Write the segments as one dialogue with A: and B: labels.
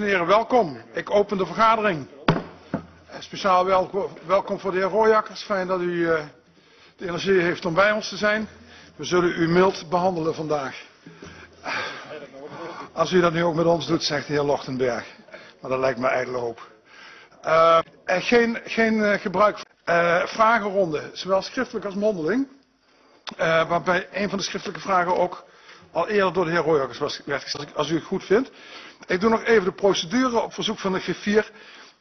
A: Uh, en heren, welkom. Ik open de vergadering. Speciaal welkom, voor de heer Rooijakkers. Fijn dat u uh, de energie heeft om bij ons te zijn. We zullen u mild behandelen vandaag. Als u dat nu ook met ons doet, zegt de heer Lochtenberg. Maar dat lijkt me ijdele hoop. Uh, geen geen gebruik van vragenronde, zowel schriftelijk als mondeling. waarbij een van de schriftelijke vragen ook al eerder door de heer Royakkers werd gesteld, als u het goed vindt. Ik doe nog even de procedure op verzoek van de griffier.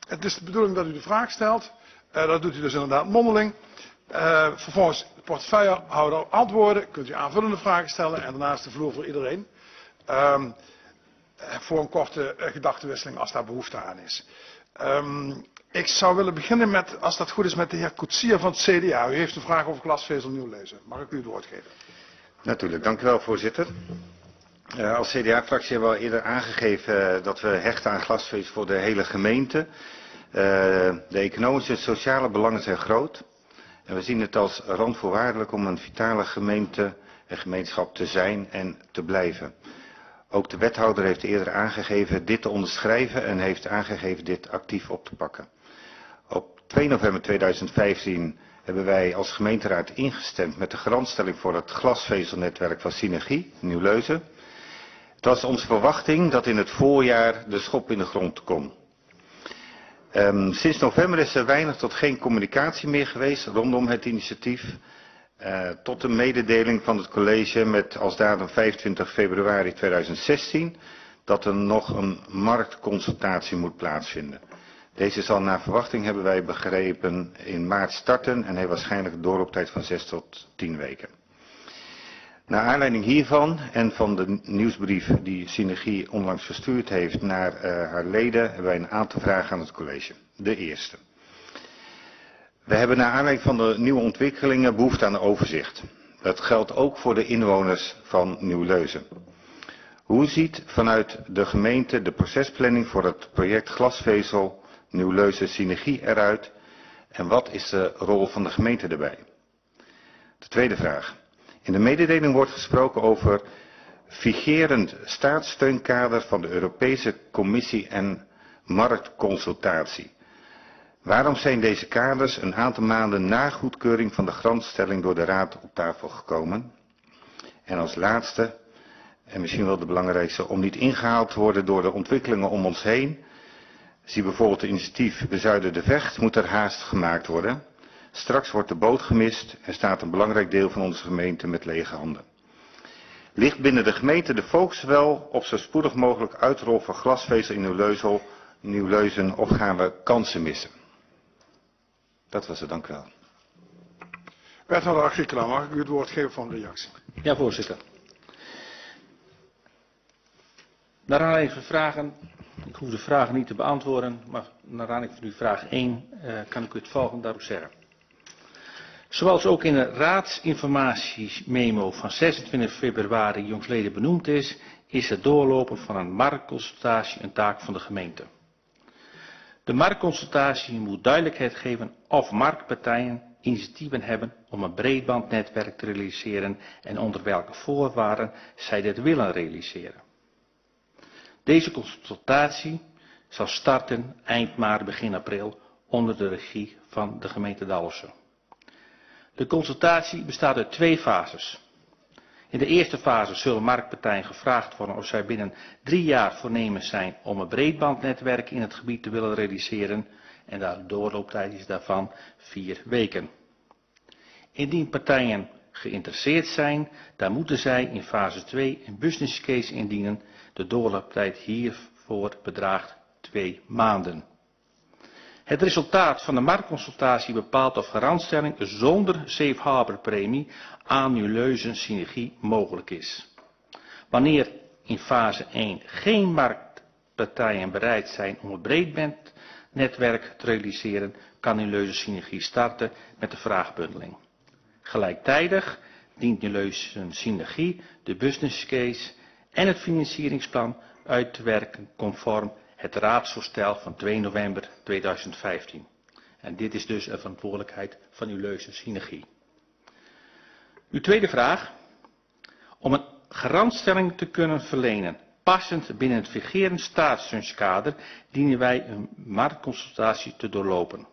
A: Het is de bedoeling dat u de vraag stelt. Uh, dat doet u dus inderdaad mondeling. Uh, vervolgens de portefeuillehouder antwoorden. Kunt u aanvullende vragen stellen en daarnaast de vloer voor iedereen. Um, voor een korte gedachtenwisseling als daar behoefte aan is. Um, ik zou willen beginnen met, als dat goed is, met de heer Koetsier van het CDA. U heeft een vraag over glasvezel nieuw lezen. Mag ik u het woord geven?
B: Natuurlijk, dank u wel voorzitter. Uh, als CDA-fractie hebben we al eerder aangegeven uh, dat we hechten aan glasvezel voor de hele gemeente. Uh, de economische en sociale belangen zijn groot. En we zien het als randvoorwaardelijk om een vitale gemeente en gemeenschap te zijn en te blijven. Ook de wethouder heeft eerder aangegeven dit te onderschrijven en heeft aangegeven dit actief op te pakken. Op 2 november 2015 hebben wij als gemeenteraad ingestemd met de garantstelling voor het glasvezelnetwerk van Synergie, Nieuw-Leuzen. Het was onze verwachting dat in het voorjaar de schop in de grond kon. Um, sinds november is er weinig tot geen communicatie meer geweest rondom het initiatief. Uh, tot een mededeling van het college met als datum 25 februari 2016 dat er nog een marktconsultatie moet plaatsvinden. Deze zal naar verwachting, hebben wij begrepen, in maart starten en heeft waarschijnlijk een doorlooptijd van 6 tot 10 weken. Naar aanleiding hiervan en van de nieuwsbrief die Synergie onlangs verstuurd heeft naar uh, haar leden, hebben wij een aantal vragen aan het college. De eerste. We hebben naar aanleiding van de nieuwe ontwikkelingen behoefte aan een overzicht. Dat geldt ook voor de inwoners van Nieuw-Leuzen. Hoe ziet vanuit de gemeente de procesplanning voor het project glasvezel Nieuw-Leuzen synergie eruit en wat is de rol van de gemeente daarbij? De tweede vraag. In de mededeling wordt gesproken over vigerend staatssteunkader van de Europese Commissie en marktconsultatie. Waarom zijn deze kaders een aantal maanden na goedkeuring van de grondstelling door de Raad op tafel gekomen? En als laatste, en misschien wel de belangrijkste, om niet ingehaald te worden door de ontwikkelingen om ons heen, Zie bijvoorbeeld het initiatief Bezuiden de Vecht, moet er haast gemaakt worden. Straks wordt de boot gemist en staat een belangrijk deel van onze gemeente met lege handen. Ligt binnen de gemeente de focus wel op zo spoedig mogelijk uitrol van glasvezel in Nieuw-Leuzen, Nieuw of gaan we kansen missen? Dat was het, dank u wel.
A: Wethouder Agricola, mag ik u het woord geven voor een reactie?
C: Ja, voorzitter. Naar aanleiding van vragen ik hoef de vragen niet te beantwoorden, maar naar aanleiding van uw vraag 1 uh, kan ik u het volgende daarop zeggen. Zoals ook in de raadsinformatiememo van 26 februari jongsleden benoemd is, is het doorlopen van een marktconsultatie een taak van de gemeente. De marktconsultatie moet duidelijkheid geven of marktpartijen initiatieven hebben om een breedbandnetwerk te realiseren en onder welke voorwaarden zij dit willen realiseren. Deze consultatie zal starten eind maart, begin april onder de regie van de gemeente Dalfsen. De consultatie bestaat uit twee fases. In de eerste fase zullen marktpartijen gevraagd worden of zij binnen drie jaar voornemens zijn om een breedbandnetwerk in het gebied te willen realiseren en de doorlooptijd is daarvan vier weken. Indien partijen geïnteresseerd zijn, dan moeten zij in fase 2 een business case indienen de doorlooptijd hiervoor bedraagt twee maanden. Het resultaat van de marktconsultatie bepaalt of garantstelling zonder safe harbor premie leuzen synergie mogelijk is. Wanneer in fase 1 geen marktpartijen bereid zijn om het breedbandnetwerk te realiseren, kan leuzen synergie starten met de vraagbundeling. Gelijktijdig dient uw leuzen synergie de business case en het financieringsplan uit te werken conform het raadsvoorstel van 2 november 2015. En dit is dus een verantwoordelijkheid van uw leuze synergie. Uw tweede vraag. Om een garantstelling te kunnen verlenen, Passend binnen het vigerend staatssteunskader dienen wij een marktconsultatie te doorlopen.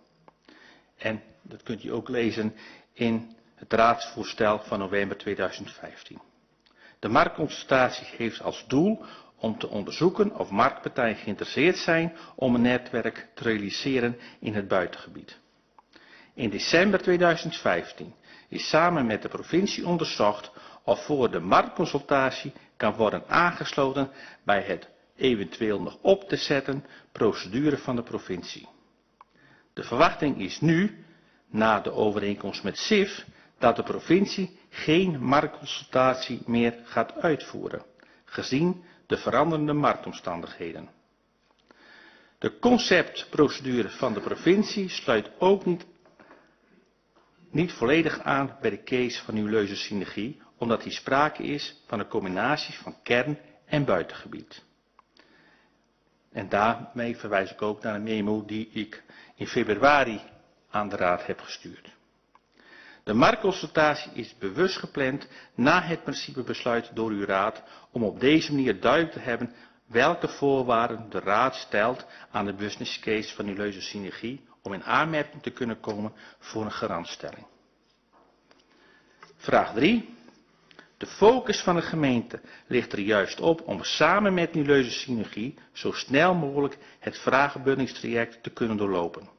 C: En dat kunt u ook lezen in het raadsvoorstel van november 2015. De marktconsultatie heeft als doel om te onderzoeken of marktpartijen geïnteresseerd zijn om een netwerk te realiseren in het buitengebied. In december 2015 is samen met de provincie onderzocht of voor de marktconsultatie kan worden aangesloten bij het eventueel nog op te zetten procedure van de provincie. De verwachting is nu, na de overeenkomst met SIF, dat de provincie geen marktconsultatie meer gaat uitvoeren, gezien de veranderende marktomstandigheden. De conceptprocedure van de provincie sluit ook niet, volledig aan bij de case van Nieuw-Leuze Synergie, omdat hier sprake is van een combinatie van kern- en buitengebied. En daarmee verwijs ik ook naar een memo die ik in februari aan de Raad heb gestuurd. De marktconsultatie is bewust gepland na het principebesluit door uw Raad om op deze manier duidelijk te hebben welke voorwaarden de Raad stelt aan de business case van Uleuze Synergie om in aanmerking te kunnen komen voor een garantstelling. Vraag 3. De focus van de gemeente ligt er juist op om samen met Nuleuze Synergie zo snel mogelijk het vragenbundingstraject te kunnen doorlopen.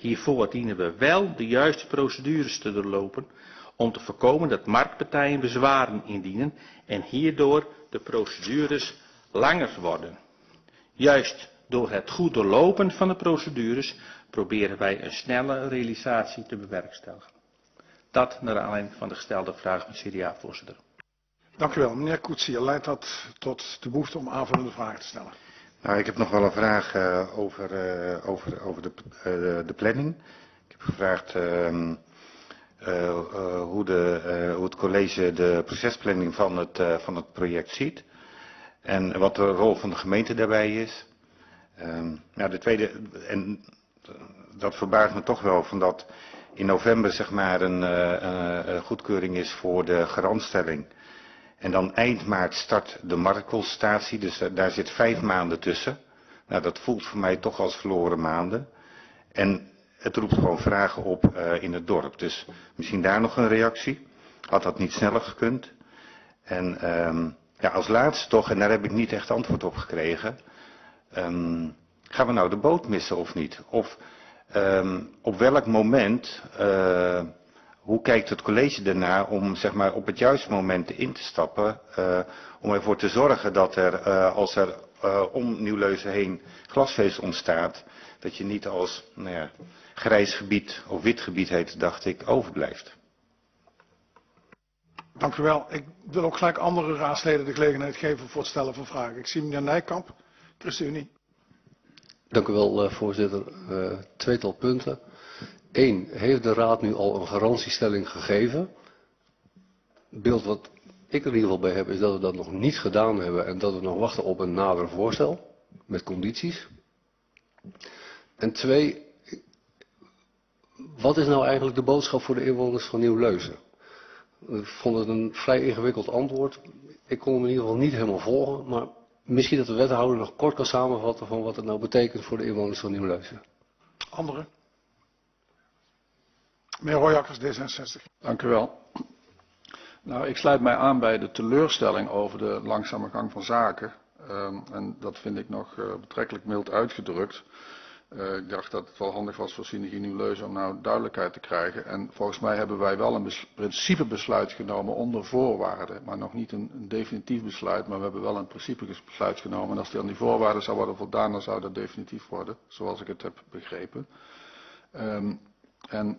C: Hiervoor dienen we wel de juiste procedures te doorlopen om te voorkomen dat marktpartijen bezwaren indienen en hierdoor de procedures langer worden. Juist door het goed doorlopen van de procedures proberen wij een snelle realisatie te bewerkstelligen. Dat naar aanleiding van de gestelde vraag van CDA-voorzitter.
A: Dank u wel. Meneer Koetsier, leidt dat tot de behoefte om aanvullende vragen te stellen?
B: Nou, ik heb nog wel een vraag uh, over, uh, over, over de, uh, de planning. Ik heb gevraagd ehm, hoe, de, hoe het college de procesplanning van het, van het project ziet. En wat de rol van de gemeente daarbij is. Nou, de tweede, en dat verbaast me toch wel, van dat in november zeg maar een, een goedkeuring is voor de garantstelling. En dan eind maart start de marktconsultatie, dus daar zit vijf maanden tussen. Nou, dat voelt voor mij toch als verloren maanden. En het roept gewoon vragen op uh, in het dorp. Dus misschien daar nog een reactie. Had dat niet sneller gekund? En um, ja, als laatste toch, en daar heb ik niet echt antwoord op gekregen. Um, gaan we nou de boot missen of niet? Of um, op welk moment uh, hoe kijkt het college ernaar om zeg maar, op het juiste moment in te stappen, uh, om ervoor te zorgen dat er, uh, als er uh, om Nieuwleuzen heen glasvezel ontstaat, dat je niet als nou ja, grijs gebied of wit gebied heet, dacht ik, overblijft.
A: Dank u wel. Ik wil ook gelijk andere raadsleden de gelegenheid geven voor het stellen van vragen. Ik zie meneer Nijkamp, ChristenUnie.
D: Dank u wel, voorzitter. Uh, tweetal punten. Eén, heeft de Raad nu al een garantiestelling gegeven? Beeld wat ik er in ieder geval bij heb, is dat we dat nog niet gedaan hebben en dat we nog wachten op een nader voorstel met condities. En twee, wat is nou eigenlijk de boodschap voor de inwoners van Nieuw-Leuzen? Ik vond het een vrij ingewikkeld antwoord. Ik kon hem in ieder geval niet helemaal volgen, maar misschien dat de wethouder nog kort kan samenvatten van wat het nou betekent voor de inwoners van Nieuw-Leuzen.
A: Anderen? Meneer Royakkers, D66.
E: Dank u wel. Nou, ik sluit mij aan bij de teleurstelling over de langzame gang van zaken. Um, en dat vind ik nog uh, betrekkelijk mild uitgedrukt. Uh, ik dacht dat het wel handig was voor Synergie Nieuw-Leuzen om nou duidelijkheid te krijgen. En volgens mij hebben wij wel een bes principebesluit genomen onder voorwaarden. Maar nog niet een, definitief besluit, maar we hebben wel een principebesluit genomen. En als die aan die voorwaarden zou worden voldaan, dan zou dat definitief worden, zoals ik het heb begrepen. Um, en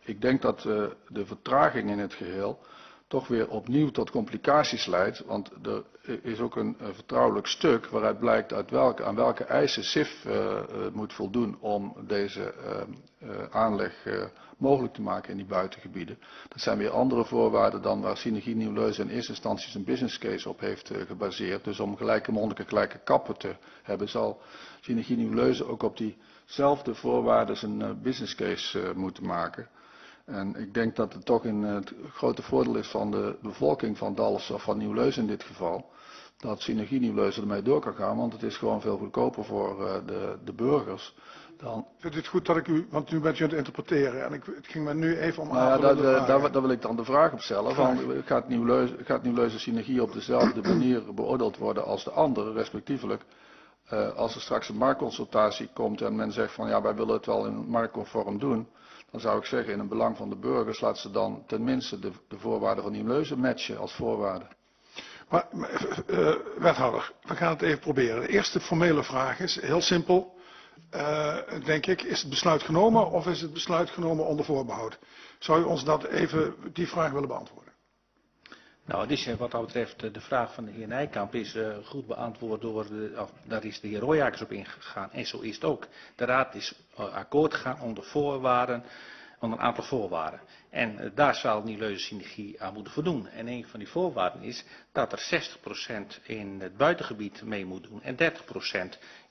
E: ik denk dat uh, de vertraging in het geheel toch weer opnieuw tot complicaties leidt. Want er is ook een, een vertrouwelijk stuk waaruit blijkt uit welke, aan welke eisen SIF uh, moet voldoen om deze uh, aanleg mogelijk te maken in die buitengebieden. Dat zijn weer andere voorwaarden dan waar Synergie Nieuw-Leuzen in eerste instantie zijn business case op heeft gebaseerd. Dus om gelijke monniken gelijke kappen te hebben zal Synergie Nieuw-Leuzen ook op die zelfde voorwaarden zijn uh, business case uh, moeten maken. En ik denk dat het toch in het grote voordeel is van de bevolking van Dalfsen of van Nieuw-Leus in dit geval. dat Synergie Nieuw-Leuzen ermee door kan gaan, want het is gewoon veel goedkoper voor de, de burgers dan...
A: Vindt u het goed dat ik u, want nu bent u aan het interpreteren en ik, het ging me nu even om
E: nou ja, daar, daar, daar, wil ik dan de vraag op stellen. Van, gaat Nieuw-Leuzen nieuw Synergie op dezelfde manier beoordeeld worden als de andere, respectievelijk? Uh, als er straks een marktconsultatie komt en men zegt van ja, wij willen het wel in marktconform doen, dan zou ik zeggen in het belang van de burgers laat ze dan tenminste de, de voorwaarden van Nieuw-Leuzen matchen als voorwaarden.
A: Maar, uh, wethouder, we gaan het even proberen. De eerste formele vraag is heel simpel. Uh, denk ik, is het besluit genomen of is het besluit genomen onder voorbehoud? Zou u ons dat even, die vraag willen beantwoorden?
C: Nou, dus wat dat betreft de vraag van de heer Nijkamp is uh, goed beantwoord door, de, of, daar is de heer Royakkers op ingegaan. En zo is het ook. De raad is akkoord gegaan onder voorwaarden, onder een aantal voorwaarden. En daar zal Nieuwleuze Synergie aan moeten voldoen. En een van die voorwaarden is dat er 60% in het buitengebied mee moet doen en 30%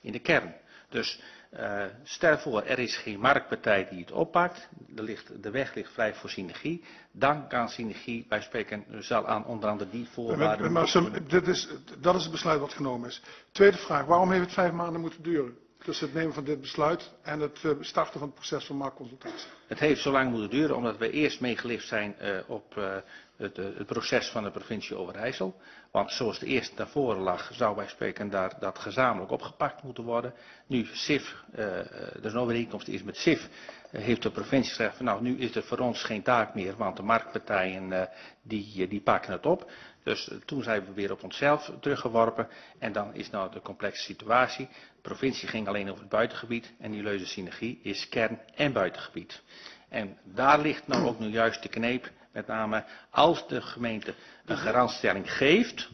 C: in de kern. Dus uh, stel voor, er is geen marktpartij die het oppakt, de, ligt, de weg ligt vrij voor synergie, dan kan synergie, bij spreken, zal aan onder andere die voorwaarden...
A: Maar, maar dit is, dat is het besluit wat genomen is. Tweede vraag, waarom heeft het vijf maanden moeten duren? Tussen het nemen van dit besluit en het uh, starten van het proces van marktconsultatie.
C: Het heeft zo lang moeten duren omdat we eerst meegelift zijn uh, op uh, het, het, proces van de provincie Overijssel. Want zoals de eerste daarvoor lag, zou bij spreken daar dat gezamenlijk opgepakt moeten worden. Nu SIF, uh, er is een overeenkomst is met SIF, heeft de provincie gezegd van nou nu is er voor ons geen taak meer, want de marktpartijen die, die pakken het op. Dus toen zijn we weer op onszelf teruggeworpen en dan is nou de complexe situatie. De provincie ging alleen over het buitengebied en die leuze synergie is kern- en buitengebied. En daar ligt nou ook nu juist de kneep met name als de gemeente een garantstelling geeft,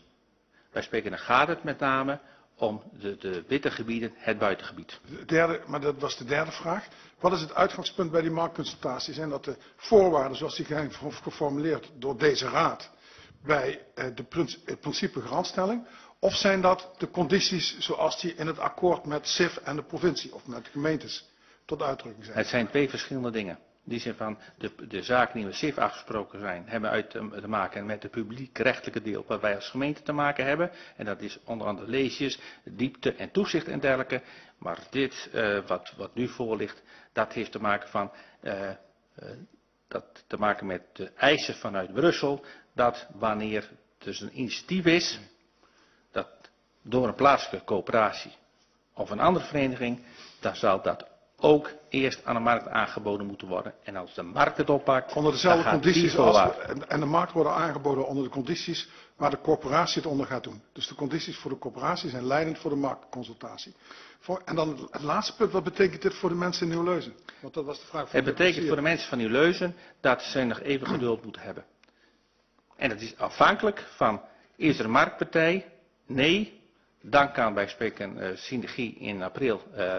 C: wij spreken dan gaat het met name om de, de witte gebieden, het buitengebied.
A: De derde, maar dat was de derde vraag. Wat is het uitgangspunt bij die marktconsultatie? Zijn dat de voorwaarden zoals die zijn geformuleerd door deze raad bij eh, de, het principe garantstelling? Of zijn dat de condities zoals die in het akkoord met SIF en de provincie of met de gemeentes tot uitdrukking zijn?
C: Het zijn twee verschillende dingen die zin van de, de zaken die met SIF afgesproken zijn, hebben uit te, te maken met het publiekrechtelijke deel waar wij als gemeente te maken hebben. En dat is onder andere leesjes, diepte en toezicht en dergelijke. Maar dit uh, wat, wat nu voor ligt, dat heeft te maken van uh, dat te maken met de eisen vanuit Brussel, dat wanneer dus een initiatief is, dat door een plaatselijke coöperatie of een andere vereniging, dan zal dat ook eerst aan de markt aangeboden moeten worden. En als de markt het oppakt,
A: onder dezelfde condities als, en de markt worden aangeboden onder de condities waar de corporatie het onder gaat doen. Dus de condities voor de corporatie zijn leidend voor de marktconsultatie. Voor, en dan het laatste punt, wat betekent dit voor de mensen in Nieuw-Leuzen? Want dat was de vraag
C: van Het betekent voor de mensen van Nieuw-Leuzen dat ze nog even geduld moeten hebben. En dat is afhankelijk van, is er een marktpartij? Nee, dan kan bij spreken uh, Synergie in april uh,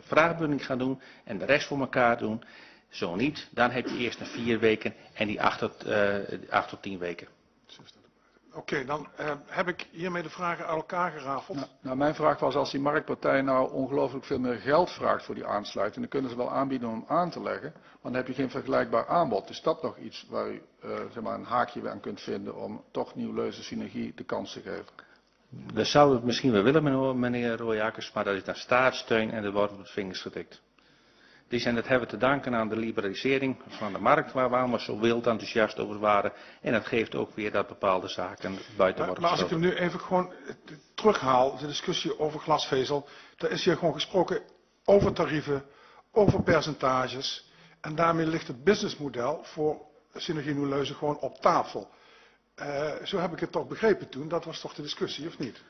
C: vraagbunding gaan doen en de rest voor elkaar doen. Zo niet, dan heb je eerst nog vier weken en die acht tot, uh, acht tot tien weken.
A: Oké, okay, dan uh, heb ik hiermee de vragen aan elkaar gerafeld.
E: Nou, nou, mijn vraag was, als die marktpartij nou ongelooflijk veel meer geld vraagt voor die aansluiting, dan kunnen ze wel aanbieden om hem aan te leggen, maar dan heb je geen vergelijkbaar aanbod. Is dat nog iets waar u uh, zeg maar een haakje aan kunt vinden om toch nieuw leuze synergie de kans te geven?
C: We zouden het misschien wel willen, meneer Royakkers, maar dat is naar staatssteun en er wordt op de vingers getikt. Die zijn, dat hebben we te danken aan de liberalisering van de markt, waar we allemaal zo wild enthousiast over waren. En dat geeft ook weer dat bepaalde zaken buiten worden
A: Maar als ik hem nu even gewoon terughaal, de discussie over glasvezel, daar is hier gewoon gesproken over tarieven, over percentages. En daarmee ligt het businessmodel voor Synergie Noeleuzen gewoon op tafel. Uh, zo heb ik het toch begrepen toen. Dat was toch de discussie, of niet?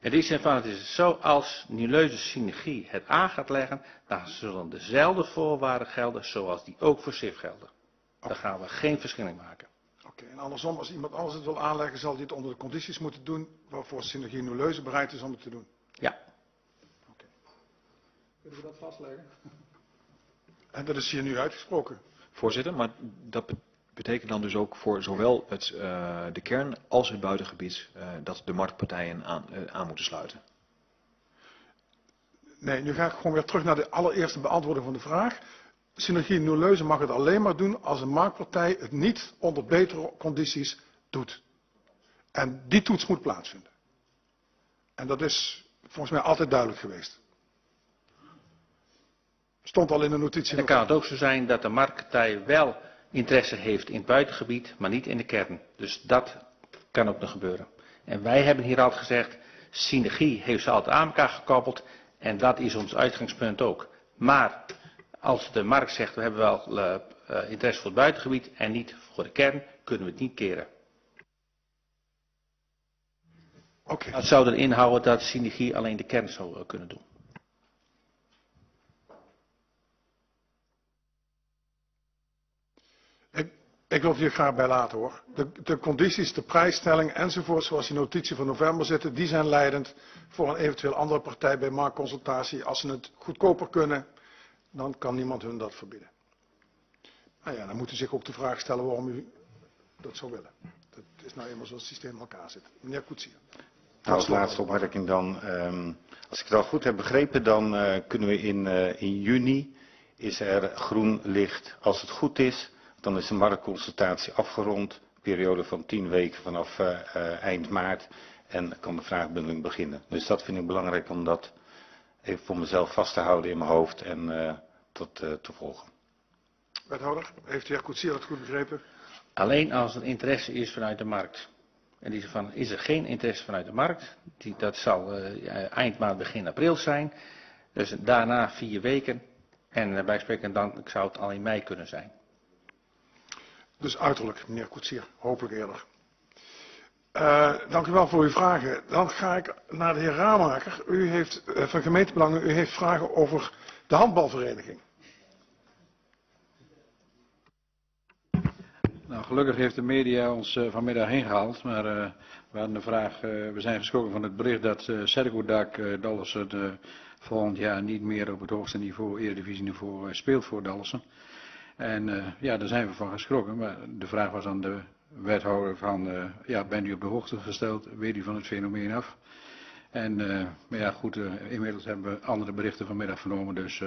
C: In die zin van het is zo, als Nuleuze Synergie het aan gaat leggen, dan zullen dezelfde voorwaarden gelden zoals die ook voor SIF gelden. Okay. Daar gaan we geen verschil in maken.
A: Oké, okay, en andersom, als iemand anders het wil aanleggen, zal hij het onder de condities moeten doen waarvoor Synergie Nuleuze bereid is om het te doen?
C: Ja.
E: Oké. Okay. Kunnen we dat vastleggen?
A: En dat is hier nu uitgesproken.
F: Voorzitter, maar dat betekent dan dus ook voor zowel het, uh, de kern als het buitengebied uh, dat de marktpartijen aan, uh, aan moeten sluiten?
A: Nee, nu ga ik gewoon weer terug naar de allereerste beantwoording van de vraag. Synergie Noeleuze mag het alleen maar doen als een marktpartij het niet onder betere condities doet. En die toets moet plaatsvinden. En dat is volgens mij altijd duidelijk geweest. Stond al in de notitie.
C: En dan kan het ook zo zijn dat de marktpartij wel interesse heeft in het buitengebied, maar niet in de kern. Dus dat kan ook nog gebeuren. En wij hebben hier altijd gezegd, synergie heeft ze altijd aan elkaar gekoppeld en dat is ons uitgangspunt ook. Maar als de markt zegt, we hebben wel uh, interesse voor het buitengebied en niet voor de kern, kunnen we het niet keren.
A: Okay.
C: Dat zou erin houden dat synergie alleen de kern zou uh, kunnen doen.
A: Ik, wil het hier graag bij laten hoor. De, de condities, de prijsstelling enzovoort, zoals die notitie van november zitten, die zijn leidend voor een eventueel andere partij bij marktconsultatie. Als ze het goedkoper kunnen, dan kan niemand hun dat verbieden. Nou ja, dan moet u zich ook de vraag stellen waarom u dat zou willen. Dat is nou eenmaal zoals het systeem in elkaar zit. Meneer Koetsier.
B: Nou, als laatste opmerking dan. Um, als ik het al goed heb begrepen, dan uh, kunnen we in, uh, in juni is er groen licht. Als het goed is, dan is de marktconsultatie afgerond. Periode van tien weken vanaf uh, uh, eind maart. En kan de vraagbundeling beginnen. Dus dat vind ik belangrijk om dat even voor mezelf vast te houden in mijn hoofd en uh, tot, uh, te volgen.
A: Wethouder, heeft de heer Koetsier het goed begrepen?
C: Alleen als er interesse is vanuit de markt. En die van, is er geen interesse vanuit de markt, die, dat zal uh, eind maand, begin april zijn. Dus daarna vier weken. En uh, bij spreken dan zou het al in mei kunnen zijn.
A: Dus uiterlijk, meneer Koetsier, hopelijk eerder. Uh, dank u wel voor uw vragen. Dan ga ik naar de heer Raamaker. U heeft uh, van gemeentebelangen, u heeft vragen over de handbalvereniging.
G: Nou, gelukkig heeft de media ons uh, vanmiddag ingehaald, maar uh, we hadden de vraag, we zijn geschrokken van het bericht dat uh, Sergodak uh, Dallersen volgend jaar niet meer op het hoogste niveau, eredivisieniveau, speelt voor Dallersen. En uh, ja, daar zijn we van geschrokken, maar de vraag was aan de wethouder van, uh, ja, bent u op de hoogte gesteld, weet u van het fenomeen af? En, uh, maar ja, goed, inmiddels hebben we andere berichten vanmiddag vernomen, dus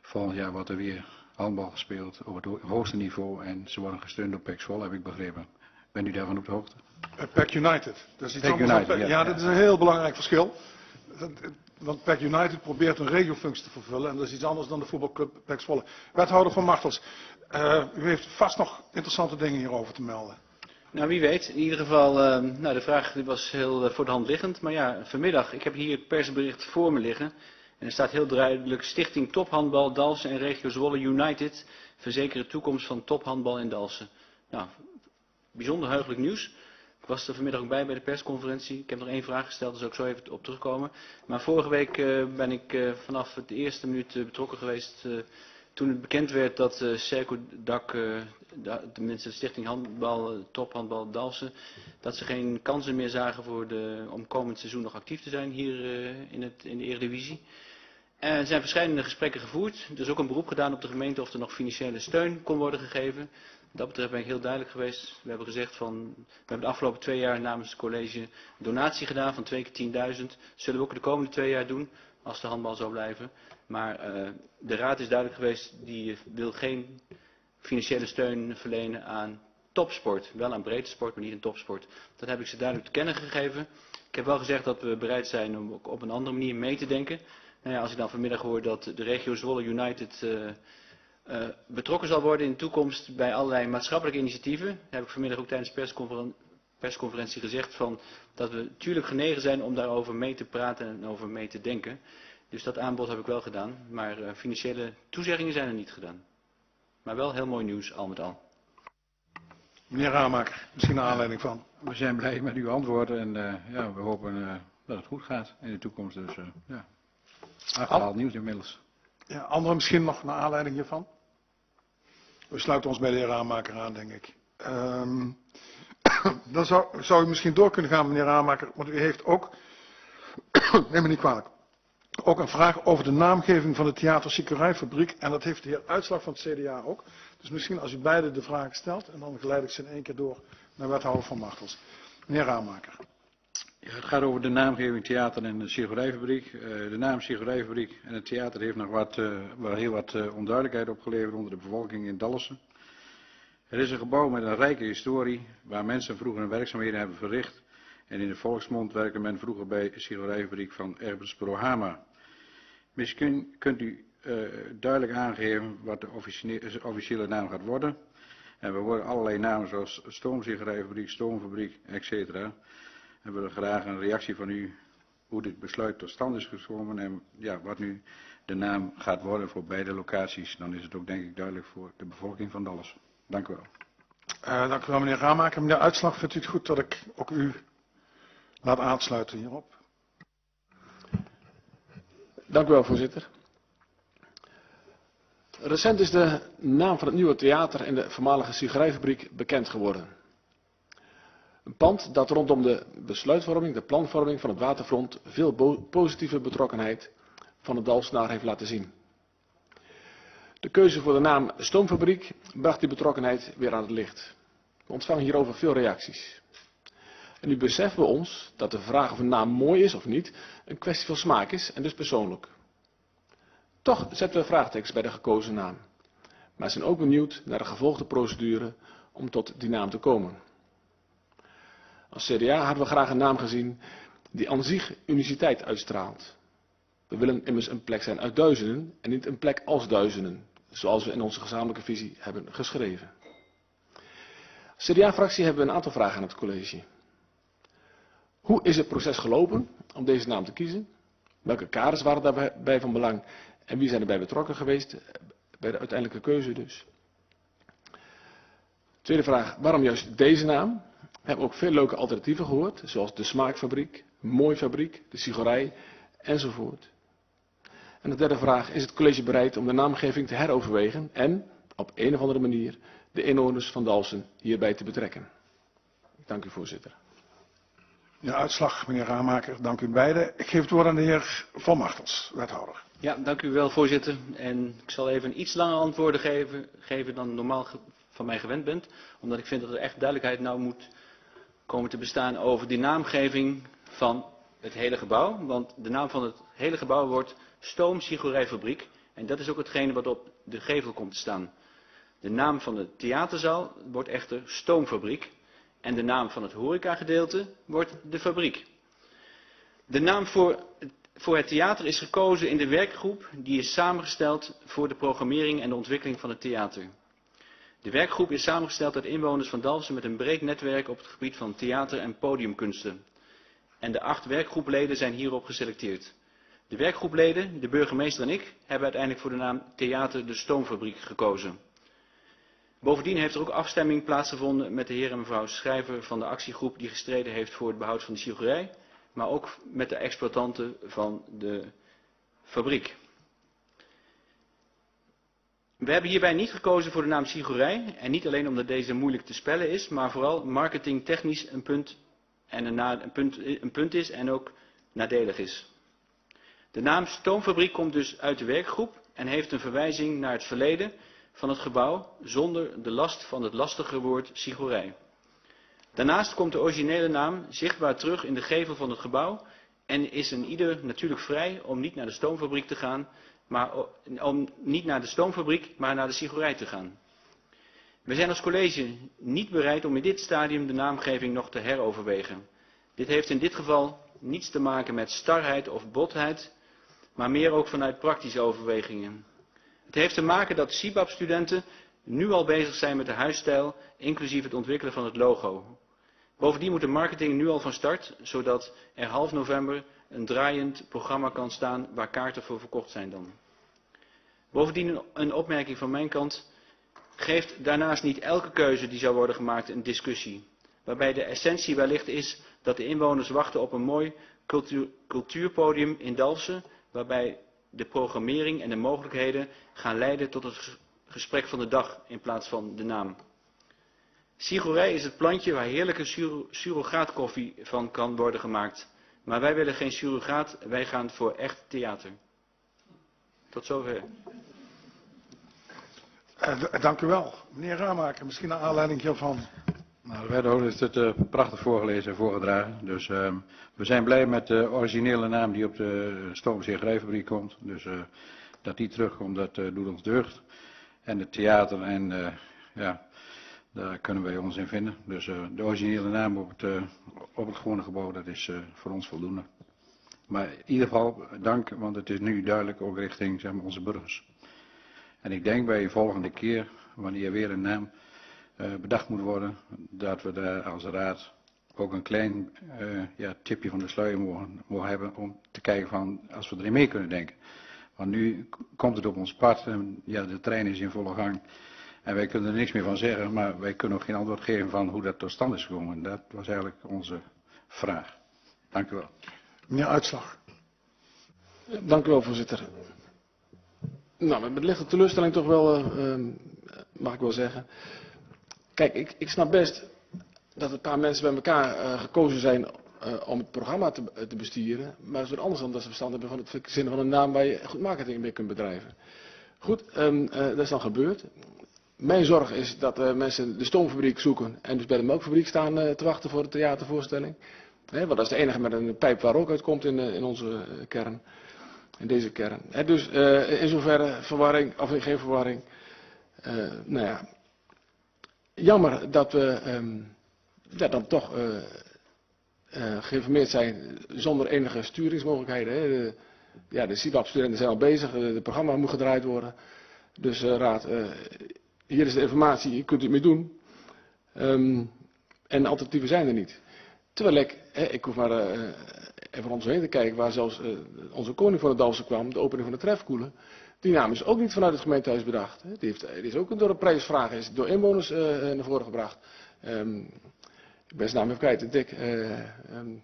G: volgend jaar wordt er weer handbal gespeeld op het hoogste niveau en ze worden gesteund door PEC Zwolle, heb ik begrepen. Bent u daarvan op de hoogte?
A: PEC United. Dat is iets anders
G: United,
A: dan PEC.
G: ja.
A: Ja, dat is een heel belangrijk verschil. Want PEC United probeert een regiofunctie te vervullen en dat is iets anders dan de voetbalclub PEC Zwolle. Wethouder van Martels, uh, u heeft vast nog interessante dingen hierover te melden.
H: Nou, wie weet. In ieder geval, uh, nou, de vraag die was heel uh, voor de hand liggend. Maar ja, vanmiddag, ik heb hier het persbericht voor me liggen. En er staat heel duidelijk, Stichting Tophandbal Dalsen en Regio Zwolle United verzekeren toekomst van tophandbal in Dalsen. Nou, bijzonder heugelijk nieuws. Was er vanmiddag ook bij bij de persconferentie. Ik heb nog één vraag gesteld, daar zal ik zo even op terugkomen. Maar vorige week uh, ben ik uh, vanaf de eerste minuut uh, betrokken geweest toen het bekend werd dat uh, Cerco Dak, tenminste de Stichting Handbal, Tophandbal Dalsen, dat ze geen kansen meer zagen voor de, om komend seizoen nog actief te zijn hier in, het, in de Eredivisie. Er zijn verschillende gesprekken gevoerd. Er is ook een beroep gedaan op de gemeente of er nog financiële steun kon worden gegeven. Dat betreft ben ik heel duidelijk geweest. We hebben gezegd van, we hebben de afgelopen twee jaar namens het college donatie gedaan van twee keer 10.000. Zullen we ook de komende twee jaar doen, als de handbal zou blijven. Maar uh, de raad is duidelijk geweest, die wil geen financiële steun verlenen aan topsport. Wel aan breedte sport, maar niet aan topsport. Dat heb ik ze duidelijk te kennen gegeven. Ik heb wel gezegd dat we bereid zijn om ook op een andere manier mee te denken. Nou ja, als ik dan vanmiddag hoor dat de regio Zwolle United uh, uh, betrokken zal worden in de toekomst bij allerlei maatschappelijke initiatieven, heb ik vanmiddag ook tijdens de persconferen persconferentie gezegd van dat we natuurlijk genegen zijn om daarover mee te praten en over mee te denken. Dus dat aanbod heb ik wel gedaan, maar uh, financiële toezeggingen zijn er niet gedaan. Maar wel heel mooi nieuws, al met al.
A: Meneer Ramaker, misschien een aanleiding van.
G: We zijn blij met uw antwoorden en uh, ja, we hopen uh, dat het goed gaat in de toekomst. Dus uh, ja, achterhaald nieuws inmiddels.
A: Ja, anderen misschien nog naar aanleiding hiervan? We sluiten ons bij de heer Ramaker aan, denk ik. Um, dan zou, zou u misschien door kunnen gaan, meneer Ramaker, want u heeft ook, neem me niet kwalijk, ook een vraag over de naamgeving van de theaterziekerijfabriek. En dat heeft de heer Uitslag van het CDA ook. Dus misschien als u beide de vraag stelt en dan geleid ik ze in één keer door naar wethouder van Martels. Meneer Ramaker.
G: Het gaat over de naamgeving theater en de sigarijfabriek. Uh, de naam sigarijfabriek en het theater heeft nog wat, uh, wel heel wat uh, onduidelijkheid opgeleverd onder de bevolking in Dallessen. Er is een gebouw met een rijke historie waar mensen vroeger hun werkzaamheden hebben verricht. En in de volksmond werkte men vroeger bij de sigarijfabriek van Erbers Prohama. Misschien kunt u duidelijk aangeven wat de officiële naam gaat worden. En we horen allerlei namen zoals stoomsigarijfabriek, stoomfabriek, etc. En we willen graag een reactie van u hoe dit besluit tot stand is gekomen en ja, wat nu de naam gaat worden voor beide locaties. Dan is het ook denk ik duidelijk voor de bevolking van Dallas. Dank u wel.
A: Uh, dank u wel meneer Ramaker. Meneer Uitslag, vindt u het goed dat ik ook u laat aansluiten hierop?
I: Dank u wel voorzitter. Recent is de naam van het nieuwe theater en de voormalige sigarijfabriek bekend geworden. Een pand dat rondom de besluitvorming, de planvorming van het waterfront veel positieve betrokkenheid van het Dalsnaar heeft laten zien. De keuze voor de naam Stoomfabriek bracht die betrokkenheid weer aan het licht. We ontvangen hierover veel reacties. En nu beseffen we ons dat de vraag of een naam mooi is of niet een kwestie van smaak is en dus persoonlijk. Toch zetten we vraagtekens bij de gekozen naam. Maar zijn ook benieuwd naar de gevolgde procedure om tot die naam te komen. Als CDA hadden we graag een naam gezien die aan zich uniciteit uitstraalt. We willen immers een plek zijn uit duizenden en niet een plek als duizenden, zoals we in onze gezamenlijke visie hebben geschreven. Als CDA-fractie hebben we een aantal vragen aan het college. Hoe is het proces gelopen om deze naam te kiezen? Welke kaders waren daarbij van belang en wie zijn erbij betrokken geweest bij de uiteindelijke keuze dus? Tweede vraag, waarom juist deze naam? We hebben ook veel leuke alternatieven gehoord, zoals de Smaakfabriek, Mooifabriek, de Sigorij enzovoort. En de derde vraag, is het college bereid om de naamgeving te heroverwegen en, op een of andere manier, de inwoners van Dalsen hierbij te betrekken? Dank u voorzitter.
A: Ja, uitslag, meneer Raamaker. Dank u beiden. Ik geef het woord aan de heer Van Martels, wethouder.
H: Ja, dank u wel, voorzitter. En ik zal even iets langer antwoorden geven, geven dan normaal van mij gewend bent. Omdat ik vind dat er echt duidelijkheid nou moet komen te bestaan over die naamgeving van het hele gebouw. Want de naam van het hele gebouw wordt Stoomsigorijfabriek. En dat is ook hetgene wat op de gevel komt te staan. De naam van de theaterzaal wordt echter Stoomfabriek. En de naam van het horecagedeelte wordt de fabriek. De naam voor, voor het theater is gekozen in de werkgroep die is samengesteld voor de programmering en de ontwikkeling van het theater. De werkgroep is samengesteld uit inwoners van Dalfsen met een breed netwerk op het gebied van theater en podiumkunsten. En de acht werkgroepleden zijn hierop geselecteerd. De werkgroepleden, de burgemeester en ik, hebben uiteindelijk voor de naam Theater de Stoomfabriek gekozen. Bovendien heeft er ook afstemming plaatsgevonden met de heer en mevrouw Schrijver van de actiegroep die gestreden heeft voor het behoud van de silgerij, maar ook met de exploitanten van de fabriek. We hebben hierbij niet gekozen voor de naam Sigorij en niet alleen omdat deze moeilijk te spellen is, maar vooral marketingtechnisch een punt, en een, een, punt, een punt is en ook nadelig is. De naam Stoomfabriek komt dus uit de werkgroep en heeft een verwijzing naar het verleden van het gebouw zonder de last van het lastige woord Sigorij. Daarnaast komt de originele naam zichtbaar terug in de gevel van het gebouw en is een ieder natuurlijk vrij om niet naar de stoomfabriek te gaan, maar om niet naar de stoomfabriek, maar naar de sigorij te gaan. We zijn als college niet bereid om in dit stadium de naamgeving nog te heroverwegen. Dit heeft in dit geval niets te maken met starheid of botheid, maar meer ook vanuit praktische overwegingen. Het heeft te maken dat CIBAP-studenten nu al bezig zijn met de huisstijl, inclusief het ontwikkelen van het logo. Bovendien moet de marketing nu al van start, zodat er half november een draaiend programma kan staan waar kaarten voor verkocht zijn dan. Bovendien een opmerking van mijn kant. Geeft daarnaast niet elke keuze die zou worden gemaakt een discussie. Waarbij de essentie wellicht is dat de inwoners wachten op een mooi cultuur, cultuurpodium in Dalfsen. Waarbij de programmering en de mogelijkheden gaan leiden tot het gesprek van de dag in plaats van de naam. Sigorij is het plantje waar heerlijke surrogaatkoffie van kan worden gemaakt. Maar wij willen geen surrogaat, wij gaan voor echt theater. Tot zover.
A: Uh, dank u wel. Meneer Ramaker, misschien naar aanleiding hiervan.
G: Nou, de wethouder heeft het uh, prachtig voorgelezen en voorgedragen. Dus uh, we zijn blij met de originele naam die op de stoomzegerijfabriek komt. Dus dat die terugkomt, dat doet ons deugd. En het theater en ja, Daar kunnen wij ons in vinden. Dus uh, de originele naam op het, uh, op het gewone gebouw, dat is uh, voor ons voldoende. Maar in ieder geval dank, want het is nu duidelijk ook richting zeg maar, onze burgers. En ik denk bij de volgende keer, wanneer weer een naam bedacht moet worden, dat we daar als raad ook een klein ja, tipje van de sluier mogen, mogen hebben om te kijken van als we erin mee kunnen denken. Want nu komt het op ons pad en ja, de trein is in volle gang. En wij kunnen er niks meer van zeggen, maar wij kunnen ook geen antwoord geven van hoe dat tot stand is gekomen. Dat was eigenlijk onze vraag. Dank u wel.
A: Meneer Uitslag.
I: Dank u wel, voorzitter. Nou, met lichte teleurstelling toch wel, uh, mag ik wel zeggen. Kijk, ik, ik snap best dat een paar mensen bij elkaar uh, gekozen zijn uh, om het programma te, te besturen. Maar het is weer anders dan dat ze verstand hebben van het verzinnen van een naam waar je goed marketing mee kunt bedrijven. Goed, um, uh, dat is dan gebeurd. Mijn zorg is dat uh, mensen de stoomfabriek zoeken en dus bij de melkfabriek staan uh, te wachten voor de theatervoorstelling. He, want dat is de enige met een pijp waar ook uitkomt in, uh, in onze kern. In deze kern. Dus in zoverre verwarring, of geen verwarring. nou ja, jammer dat we ja, dan toch geïnformeerd zijn zonder enige sturingsmogelijkheden. He. De, ja, de CIBAP-studenten zijn al bezig, het programma moet gedraaid worden. Dus raad, hier is de informatie, je kunt het mee doen. Um, en alternatieven zijn er niet. Terwijl ik, hè, ik hoef maar uh, even om ons heen te kijken, waar zelfs uh, onze koning van de Dalsen kwam, de opening van de trefkoelen. Die naam is ook niet vanuit het gemeentehuis bedacht. Hè. Die, heeft, is ook door een prijsvraag, is door inwoners uh, naar voren gebracht. Um, ik ben zijn naam even kwijt, Dick. Um,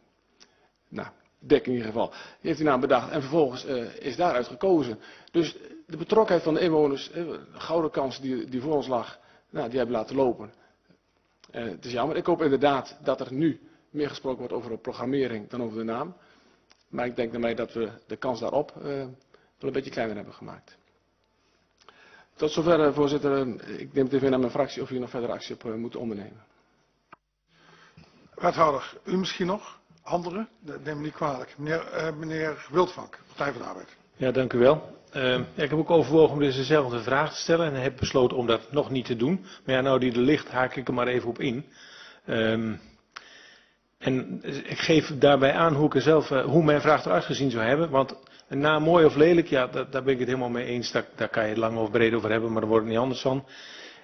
I: nou, Dick in ieder geval. Die heeft die naam bedacht en vervolgens is daaruit gekozen. Dus de betrokkenheid van de inwoners, de gouden kans die, die voor ons lag, nou, die hebben laten lopen. Uh, het is jammer. Ik hoop inderdaad dat er nu meer gesproken wordt over de programmering dan over de naam. Maar ik denk daarmee dat we de kans daarop uh, wel een beetje kleiner hebben gemaakt. Tot zover, uh, voorzitter. Ik neem het even in aan mijn fractie of u nog verder actie op moet ondernemen.
A: Wethouder, u misschien nog? Anderen? Neem me niet kwalijk. Meneer, meneer Wildvank, Partij van de Arbeid.
J: Ja, dank u wel. Ja, ik heb ook overwogen om dus dezelfde vraag te stellen en heb besloten om dat nog niet te doen. Maar ja, nou die er ligt, haak ik er maar even op in. Um, en ik geef daarbij aan hoe, ik er zelf, uh, hoe mijn vraag eruit gezien zou hebben. Want naam mooi of lelijk, ja, daar ben ik het helemaal mee eens. Daar, daar kan je het lang of breed over hebben, maar daar wordt het niet anders van.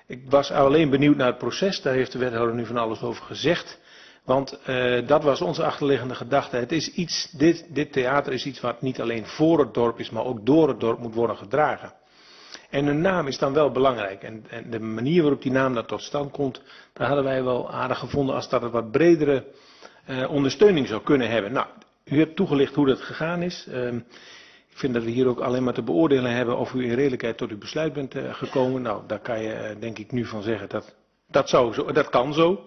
J: Ik was alleen benieuwd naar het proces. Daar heeft de wethouder nu van alles over gezegd. Want uh, dat was onze achterliggende gedachte. Het is iets, dit, dit theater is iets wat niet alleen voor het dorp is, maar ook door het dorp moet worden gedragen. En een naam is dan wel belangrijk. En, en de manier waarop die naam dan tot stand komt, daar hadden wij wel aardig gevonden als dat een wat bredere uh, ondersteuning zou kunnen hebben. Nou, u hebt toegelicht hoe dat gegaan is. Uh, ik vind dat we hier ook alleen maar te beoordelen hebben of u in redelijkheid tot uw besluit bent uh, gekomen. Nou, daar kan je denk ik nu van zeggen dat dat, zou zo, dat kan zo.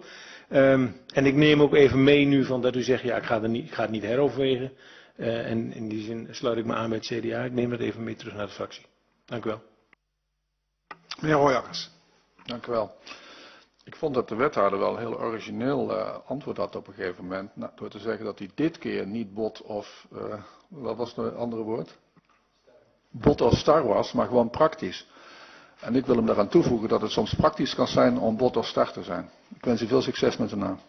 J: Um, en ik neem ook even mee nu van dat u zegt, ja, ik ga, er niet, ik ga het niet heroverwegen. Uh, en in die zin sluit ik me aan bij het CDA. Ik neem dat even mee terug naar de fractie. Dank u wel.
A: Meneer Royakkers.
E: Dank u wel. Ik vond dat de wethouder wel een heel origineel uh, antwoord had op een gegeven moment. Nou, door te zeggen dat hij dit keer niet bot of, uh, wat was het andere woord? Bot of star was, maar gewoon praktisch. En ik wil hem daaraan toevoegen dat het soms praktisch kan zijn om bot of start te zijn. Ik wens u veel succes met de naam.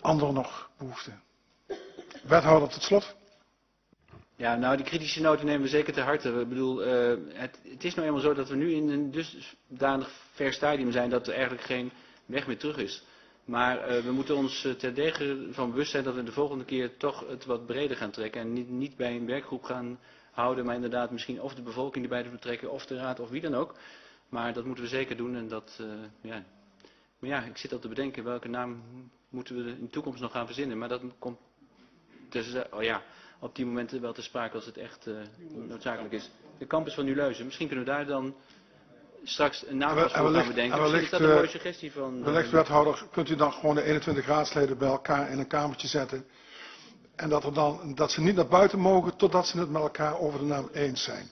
A: Anderen nog behoeften? Wethouder tot slot.
H: Ja, nou die kritische noten nemen we zeker ter harte. Ik bedoel, uh, het, het, is nou eenmaal zo dat we nu in een dusdanig ver stadium zijn dat er eigenlijk geen weg meer terug is. Maar uh, we moeten ons uh, terdege van bewust zijn dat we de volgende keer toch het wat breder gaan trekken. En niet, niet bij een werkgroep gaan houden, maar inderdaad misschien of de bevolking erbij te betrekken, of de raad, of wie dan ook. Maar dat moeten we zeker doen en dat, uh, ja. Maar ja, ik zit al te bedenken welke naam moeten we in de toekomst nog gaan verzinnen. Maar dat komt dus, uh, oh ja, op die momenten wel te sprake als het echt uh, noodzakelijk is. De campus van Nuleuzen, misschien kunnen we daar dan straks een naam voor gaan bedenken. Misschien is dat een mooie suggestie van...
A: Wellicht wethouder, kunt u dan gewoon de 21 raadsleden bij elkaar in een kamertje zetten. En dat, er dan, dat ze niet naar buiten mogen totdat ze het met elkaar over de naam eens zijn.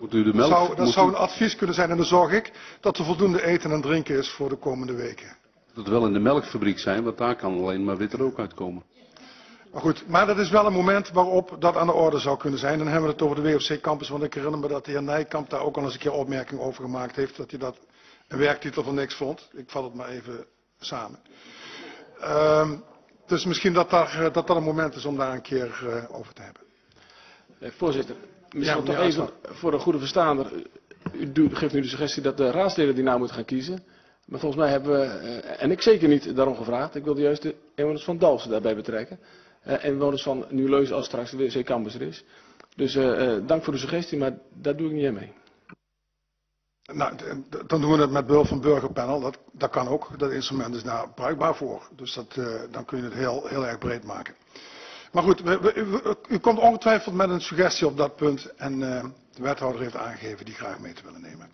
K: Moet u de melk,
A: dat zou, dat zou een advies kunnen zijn en dan zorg ik dat er voldoende eten en drinken is voor de komende weken.
K: Dat wel in de melkfabriek zijn, want daar kan alleen maar witte rook uitkomen.
A: Maar goed, maar dat is wel een moment waarop dat aan de orde zou kunnen zijn. Dan hebben we het over de WFC-campus, want ik herinner me dat de heer Nijkamp daar ook al eens een keer opmerking over gemaakt heeft. Dat hij dat een werktitel van niks vond. Ik vat het maar even samen. Uh, dus misschien dat, daar, dat dat een moment is om daar een keer uh, over te hebben.
I: Eh, voorzitter, misschien ja, toch even voor een goede verstaander. U geeft nu de suggestie dat de raadsleden die nou moeten gaan kiezen. Maar volgens mij hebben we, en ik zeker niet daarom gevraagd, ik wilde juist de inwoners van Dalsen daarbij betrekken. En inwoners van Nieuw-Leus als straks de WC Campus er is. Dus uh, dank voor de suggestie, maar daar doe ik niet aan mee.
A: Nou, dan doen we het met behulp van burgerpanel. Dat, dat kan ook. Dat instrument is daar bruikbaar voor. Dus dat, uh, dan kun je het heel, heel erg breed maken. Maar goed, we, we, u, u komt ongetwijfeld met een suggestie op dat punt. En uh, de wethouder heeft aangegeven die graag mee te willen nemen.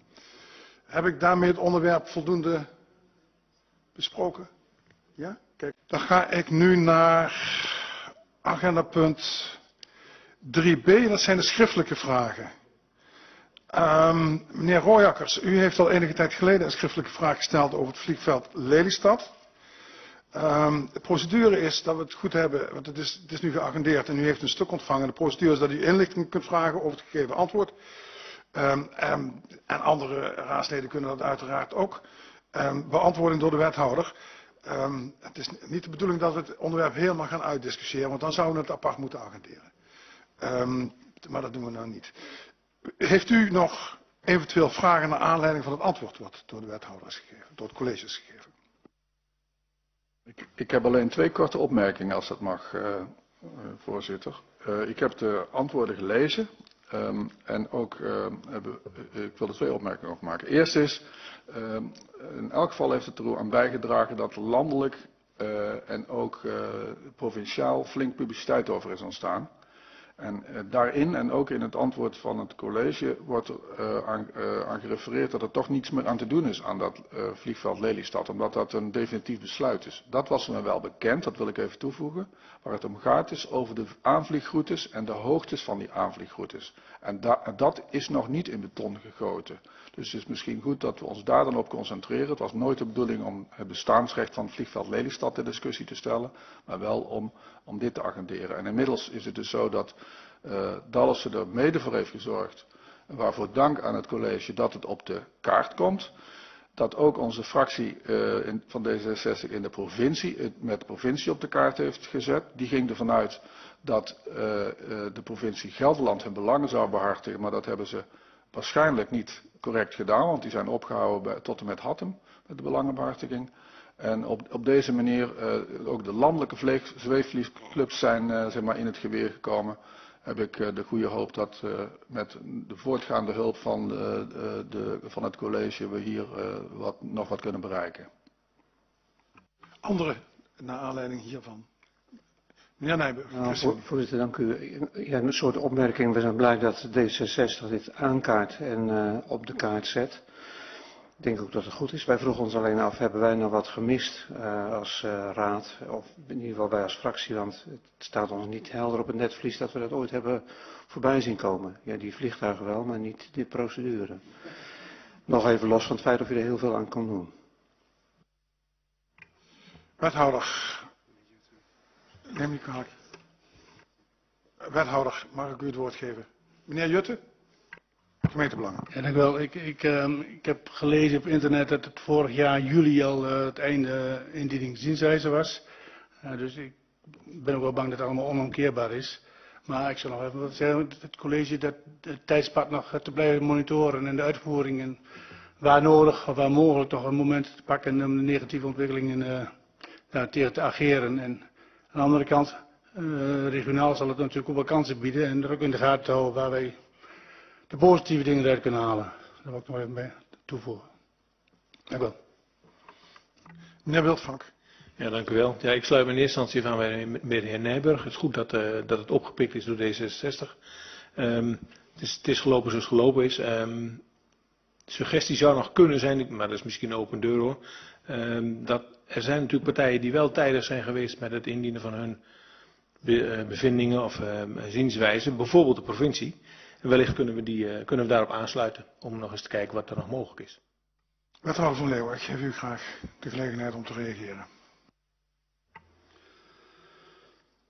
A: Heb ik daarmee het onderwerp voldoende besproken? Ja? Kijk, dan ga ik nu naar agenda punt 3b. Dat zijn de schriftelijke vragen. Um, meneer Rooyakkers, u heeft al enige tijd geleden een schriftelijke vraag gesteld over het vliegveld Lelystad. Um, de procedure is dat we het goed hebben, want het is, het is nu geagendeerd en u heeft een stuk ontvangen. De procedure is dat u inlichting kunt vragen over het gegeven antwoord. Um, en, en andere raadsleden kunnen dat uiteraard ook. Beantwoording door de wethouder. Het is niet de bedoeling dat we het onderwerp helemaal gaan uitdiscussiëren, want dan zouden we het apart moeten agenderen. Maar dat doen we nou niet. Heeft u nog eventueel vragen naar aanleiding van het antwoord wat door de wethouder is gegeven, door het college is gegeven?
E: Ik, ik heb alleen twee korte opmerkingen, als dat mag, uh, voorzitter. Uh, ik heb de antwoorden gelezen um, en ook, hebben, ik wil er twee opmerkingen over maken. Eerst is, um, in elk geval heeft het er aan bijgedragen dat landelijk en ook provinciaal flink publiciteit over is ontstaan. En uh, daarin en ook in het antwoord van het college wordt er aan, uh, aan, gerefereerd dat er toch niets meer aan te doen is aan dat vliegveld Lelystad, omdat dat een definitief besluit is. Dat was me wel bekend, dat wil ik even toevoegen. Waar het om gaat is over de aanvliegroutes en de hoogtes van die aanvliegroutes. En da dat is nog niet in beton gegoten. Dus het is misschien goed dat we ons daar dan op concentreren. Het was nooit de bedoeling om het bestaansrecht van het vliegveld Lelystad ter discussie te stellen, maar wel om, om dit te agenderen. En inmiddels is het dus zo dat uh, er mede voor heeft gezorgd, waarvoor dank aan het college dat het op de kaart komt. Dat ook onze fractie uh, in, van D66 in de provincie, het met de provincie op de kaart heeft gezet. Die ging ervan uit dat uh, de provincie Gelderland hun belangen zou behartigen, maar dat hebben ze waarschijnlijk niet correct gedaan, want die zijn opgehouden bij, tot en met Hattem met de belangenbehartiging. En op, op deze manier uh, ook de landelijke zweefvliegclubs zijn uh, zeg maar in het geweer gekomen. Heb ik uh, de goede hoop dat met de voortgaande hulp van, de, van het college we hier wat, nog wat kunnen bereiken.
A: Andere naar aanleiding hiervan. Meneer Nijburg.
L: Nou, voorzitter, dank u. Ja, een soort opmerking. We zijn blij dat D66 dit aankaart en uh, op de kaart zet. Ik denk ook dat het goed is. Wij vroegen ons alleen af, hebben wij nou wat gemist uh, als uh, raad, of in ieder geval wij als fractie, want het staat ons niet helder op het netvlies dat we dat ooit hebben voorbij zien komen. Ja, die vliegtuigen wel, maar niet die procedure. Nog even los van het feit of je er heel veel aan kan doen.
A: Wethouder, Neem niet kwalijk. Wethouder, mag ik u het woord geven? Meneer Jutte? Gemeentebelangen.
M: Ja, dank u wel. Ik, ik, um, ik heb gelezen op internet dat het vorig jaar juli al uh, het einde indieningsdienstwijze was. Uh, dus ik ben ook wel bang dat het allemaal onomkeerbaar is. Maar ik zal nog even zeggen. Het college dat het tijdspad nog te blijven monitoren en de uitvoering. En waar nodig of waar mogelijk toch een moment te pakken om de negatieve ontwikkelingen uh, tegen te ageren. En aan de andere kant, uh, regionaal zal het natuurlijk ook wel kansen bieden en er ook in de gaten houden waar wij de positieve dingen eruit kunnen halen. Daar wil ik nog even bij toevoegen. Dank u wel.
A: Meneer Wildvank.
C: Ja, dank u wel. Ja, ik sluit me in eerste instantie van bij de heer Nijburg. Het is goed dat, uh, dat het opgepikt is door D66. Um, het, is, het is gelopen zoals het gelopen is. Um, suggestie zou nog kunnen zijn, maar dat is misschien een open deur hoor. Um, dat er zijn natuurlijk partijen die wel tijdig zijn geweest met het indienen van hun bevindingen of uh, zienswijzen, bijvoorbeeld de provincie. En wellicht kunnen we, die, uh, kunnen we daarop aansluiten om nog eens te kijken wat er nog mogelijk is.
A: Wethouder van Leeuwen, ik geef u graag de gelegenheid om te reageren.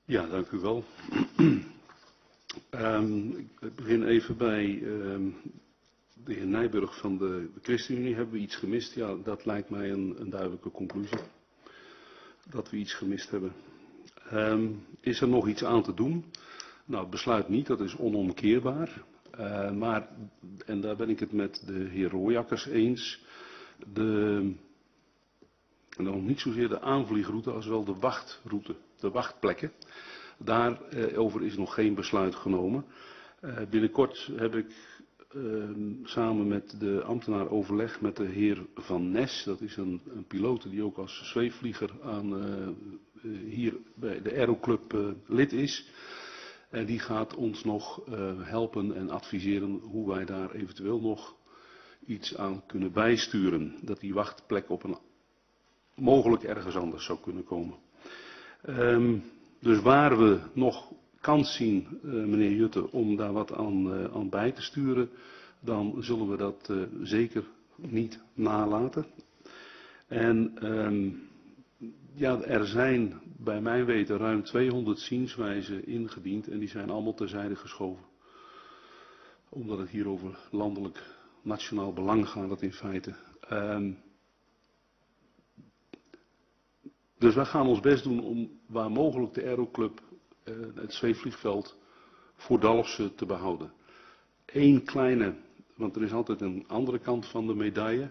K: Ja, dank u wel. um, ik begin even bij um, de heer Nijburg van de, ChristenUnie. Hebben we iets gemist? Ja, dat lijkt mij een, een duidelijke conclusie. Dat we iets gemist hebben. Um, is er nog iets aan te doen? Nou, besluit niet, dat is onomkeerbaar. Uh, maar, en daar ben ik het met de heer Rooijakkers eens, de, dan niet zozeer de aanvliegroute als wel de wachtroute, de wachtplekken. Daarover is nog geen besluit genomen. Uh, binnenkort heb ik samen met de ambtenaar overleg met de heer Van Nes. Dat is een, een piloot die ook als zweefvlieger aan, uh, hier bij de Aeroclub lid is. En die gaat ons nog helpen en adviseren hoe wij daar eventueel nog iets aan kunnen bijsturen. Dat die wachtplek op een mogelijk ergens anders zou kunnen komen. Um, dus waar we nog kans zien, uh, meneer Jutte, om daar wat aan, uh, aan bij te sturen, dan zullen we dat uh, zeker niet nalaten. En um, ja, er zijn bij mijn weten ruim 200 zienswijzen ingediend en die zijn allemaal terzijde geschoven. Omdat het hier over landelijk nationaal belang gaat dat in feite. Um, dus wij gaan ons best doen om waar mogelijk de Aeroclub, het zweefvliegveld, voor Dalfsen te behouden. Eén kleine, want er is altijd een andere kant van de medaille.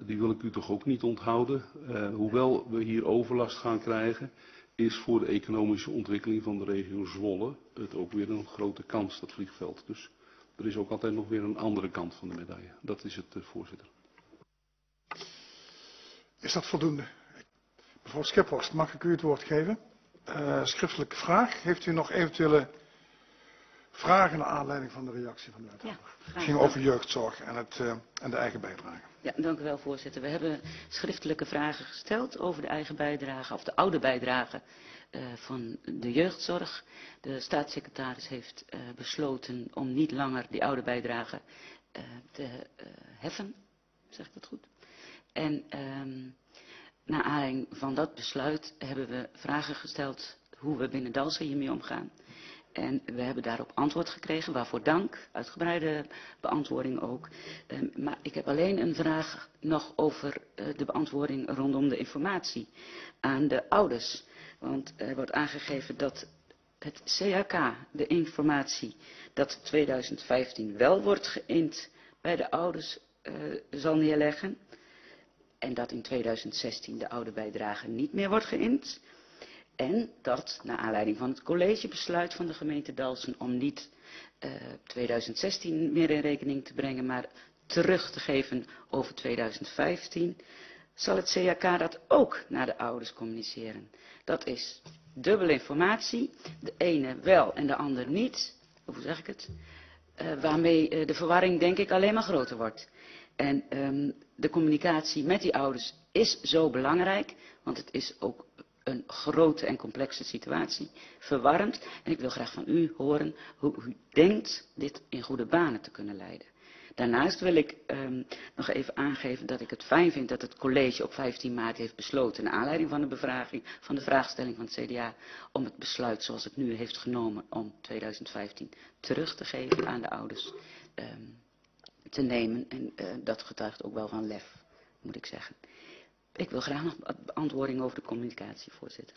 K: Die wil ik u toch ook niet onthouden. Uh, hoewel we hier overlast gaan krijgen, is voor de economische ontwikkeling van de regio Zwolle het ook weer een grote kans, dat vliegveld. Dus er is ook altijd nog weer een andere kant van de medaille. Dat is het, uh, voorzitter.
A: Is dat voldoende? Mevrouw Schiphorst, mag ik u het woord geven? Uh, schriftelijke vraag. Heeft u nog eventuele vragen naar aanleiding van de reactie van de wethouder? Ja, het ging over jeugdzorg en, het, uh, en de eigen bijdrage.
N: Ja, dank u wel voorzitter. We hebben schriftelijke vragen gesteld over de eigen bijdrage of de oude bijdrage uh, van de jeugdzorg. De staatssecretaris heeft besloten om niet langer die oude bijdrage te heffen. Zeg ik dat goed? En um, naar aanleiding van dat besluit hebben we vragen gesteld hoe we binnen Dalsen hiermee omgaan. En we hebben daarop antwoord gekregen, waarvoor dank, uitgebreide beantwoording ook. Um, maar ik heb alleen een vraag nog over uh, de beantwoording rondom de informatie aan de ouders. Want er wordt aangegeven dat het CHK, de informatie dat 2015 wel wordt geïnd bij de ouders, uh, zal neerleggen en dat in 2016 de oude bijdrage niet meer wordt geïnd. En dat, naar aanleiding van het collegebesluit van de gemeente Dalsen om niet uh, 2016 meer in rekening te brengen, maar terug te geven over 2015, zal het CAK dat ook naar de ouders communiceren. Dat is dubbele informatie, de ene wel en de ander niet, hoe zeg ik het, uh, waarmee uh, de verwarring denk ik alleen maar groter wordt. En um, de communicatie met die ouders is zo belangrijk, want het is ook een grote en complexe situatie, verwarrend. En ik wil graag van u horen hoe u denkt dit in goede banen te kunnen leiden. Daarnaast wil ik um, nog even aangeven dat ik het fijn vind dat het college op 15 maart heeft besloten, naar aanleiding van de bevraging, van de vraagstelling van het CDA, om het besluit zoals het nu heeft genomen om 2015 terug te geven aan de ouders. Um, te nemen. En uh, dat getuigt ook wel van lef, moet ik zeggen. Ik wil graag nog beantwoording over de communicatie, voorzitter.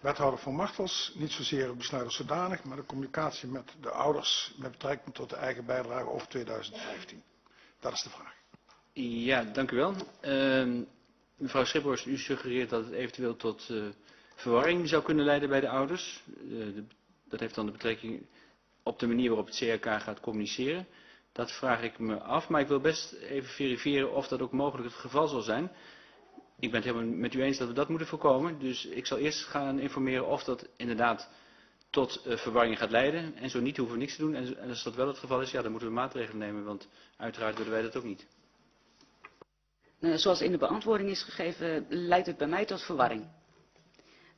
A: Wethouder van Martels, niet zozeer het besluit als zodanig, maar de communicatie met de ouders met betrekking tot de eigen bijdrage over 2015. Dat is de vraag.
H: Ja, dank u wel. Uh, mevrouw Schiphorst, u suggereert dat het eventueel tot uh, verwarring zou kunnen leiden bij de ouders. Uh, de, dat heeft dan de betrekking op de manier waarop het CRK gaat communiceren. Dat vraag ik me af, maar ik wil best even verifiëren of dat ook mogelijk het geval zal zijn. Ik ben het helemaal met u eens dat we dat moeten voorkomen. Dus ik zal eerst gaan informeren of dat inderdaad tot uh, verwarring gaat leiden. En zo niet hoeven we niks te doen. En, en als dat wel het geval is, ja, dan moeten we maatregelen nemen. Want uiteraard willen wij dat ook niet.
N: Nou, zoals in de beantwoording is gegeven, leidt het bij mij tot verwarring.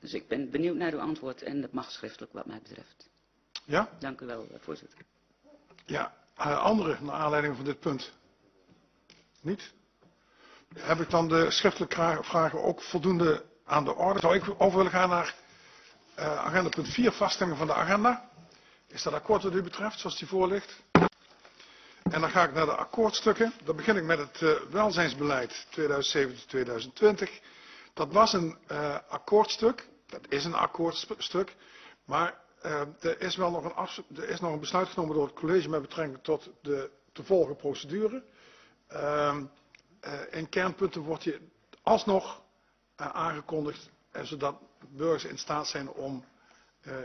N: Dus ik ben benieuwd naar uw antwoord en dat mag schriftelijk wat mij betreft.
A: Ja?
N: Dank u wel, voorzitter.
A: Ja, uh, anderen naar aanleiding van dit punt? Niet? Heb ik dan de schriftelijke vragen ook voldoende aan de orde? Zou ik over willen gaan naar Uh, agenda punt 4, vaststelling van de agenda. Is dat akkoord wat u betreft, zoals die voor ligt? En dan ga ik naar de akkoordstukken. Dan begin ik met het uh, welzijnsbeleid 2017-2020. Dat was een akkoordstuk. Dat is een akkoordstuk. Maar er, is wel nog een er is nog een besluit genomen door het college met betrekking tot de te volgen procedure. Uh, in kernpunten wordt je alsnog aangekondigd, zodat burgers in staat zijn om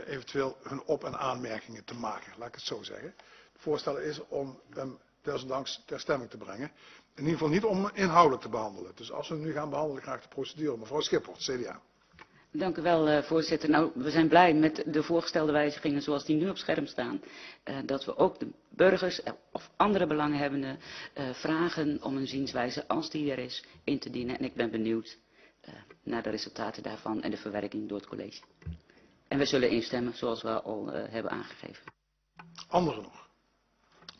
A: eventueel hun op- en aanmerkingen te maken. Laat ik het zo zeggen voorstel is om hem desondanks ter stemming te brengen. In ieder geval niet om inhoudelijk te behandelen. Dus als we hem nu gaan behandelen, graag de procedure. Mevrouw Schiphol, CDA.
N: Dank u wel, uh, voorzitter. Nou, we zijn blij met de voorgestelde wijzigingen zoals die nu op scherm staan. Uh, dat we ook de burgers of andere belanghebbenden uh, vragen om een zienswijze, als die er is, in te dienen. En ik ben benieuwd naar de resultaten daarvan en de verwerking door het college. En we zullen instemmen, zoals we al hebben aangegeven.
A: Anderen nog?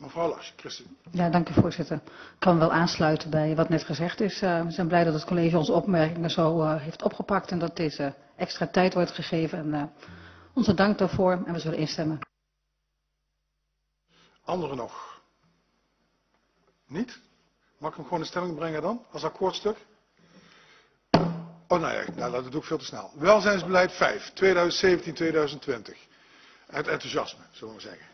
A: Mevrouw Lars, Christine.
O: Ja, dank u voorzitter. Ik kan wel aansluiten bij wat net gezegd is. Uh, we zijn blij dat het college onze opmerkingen zo uh, heeft opgepakt en dat deze extra tijd wordt gegeven. En uh, onze dank daarvoor en we zullen instemmen.
A: Anderen nog? Niet? Mag ik hem gewoon in stelling brengen dan, als akkoordstuk? Oh nou ja, nou, dat doe ik veel te snel. Welzijnsbeleid 5, 2017-2020. Het enthousiasme, zullen we zeggen.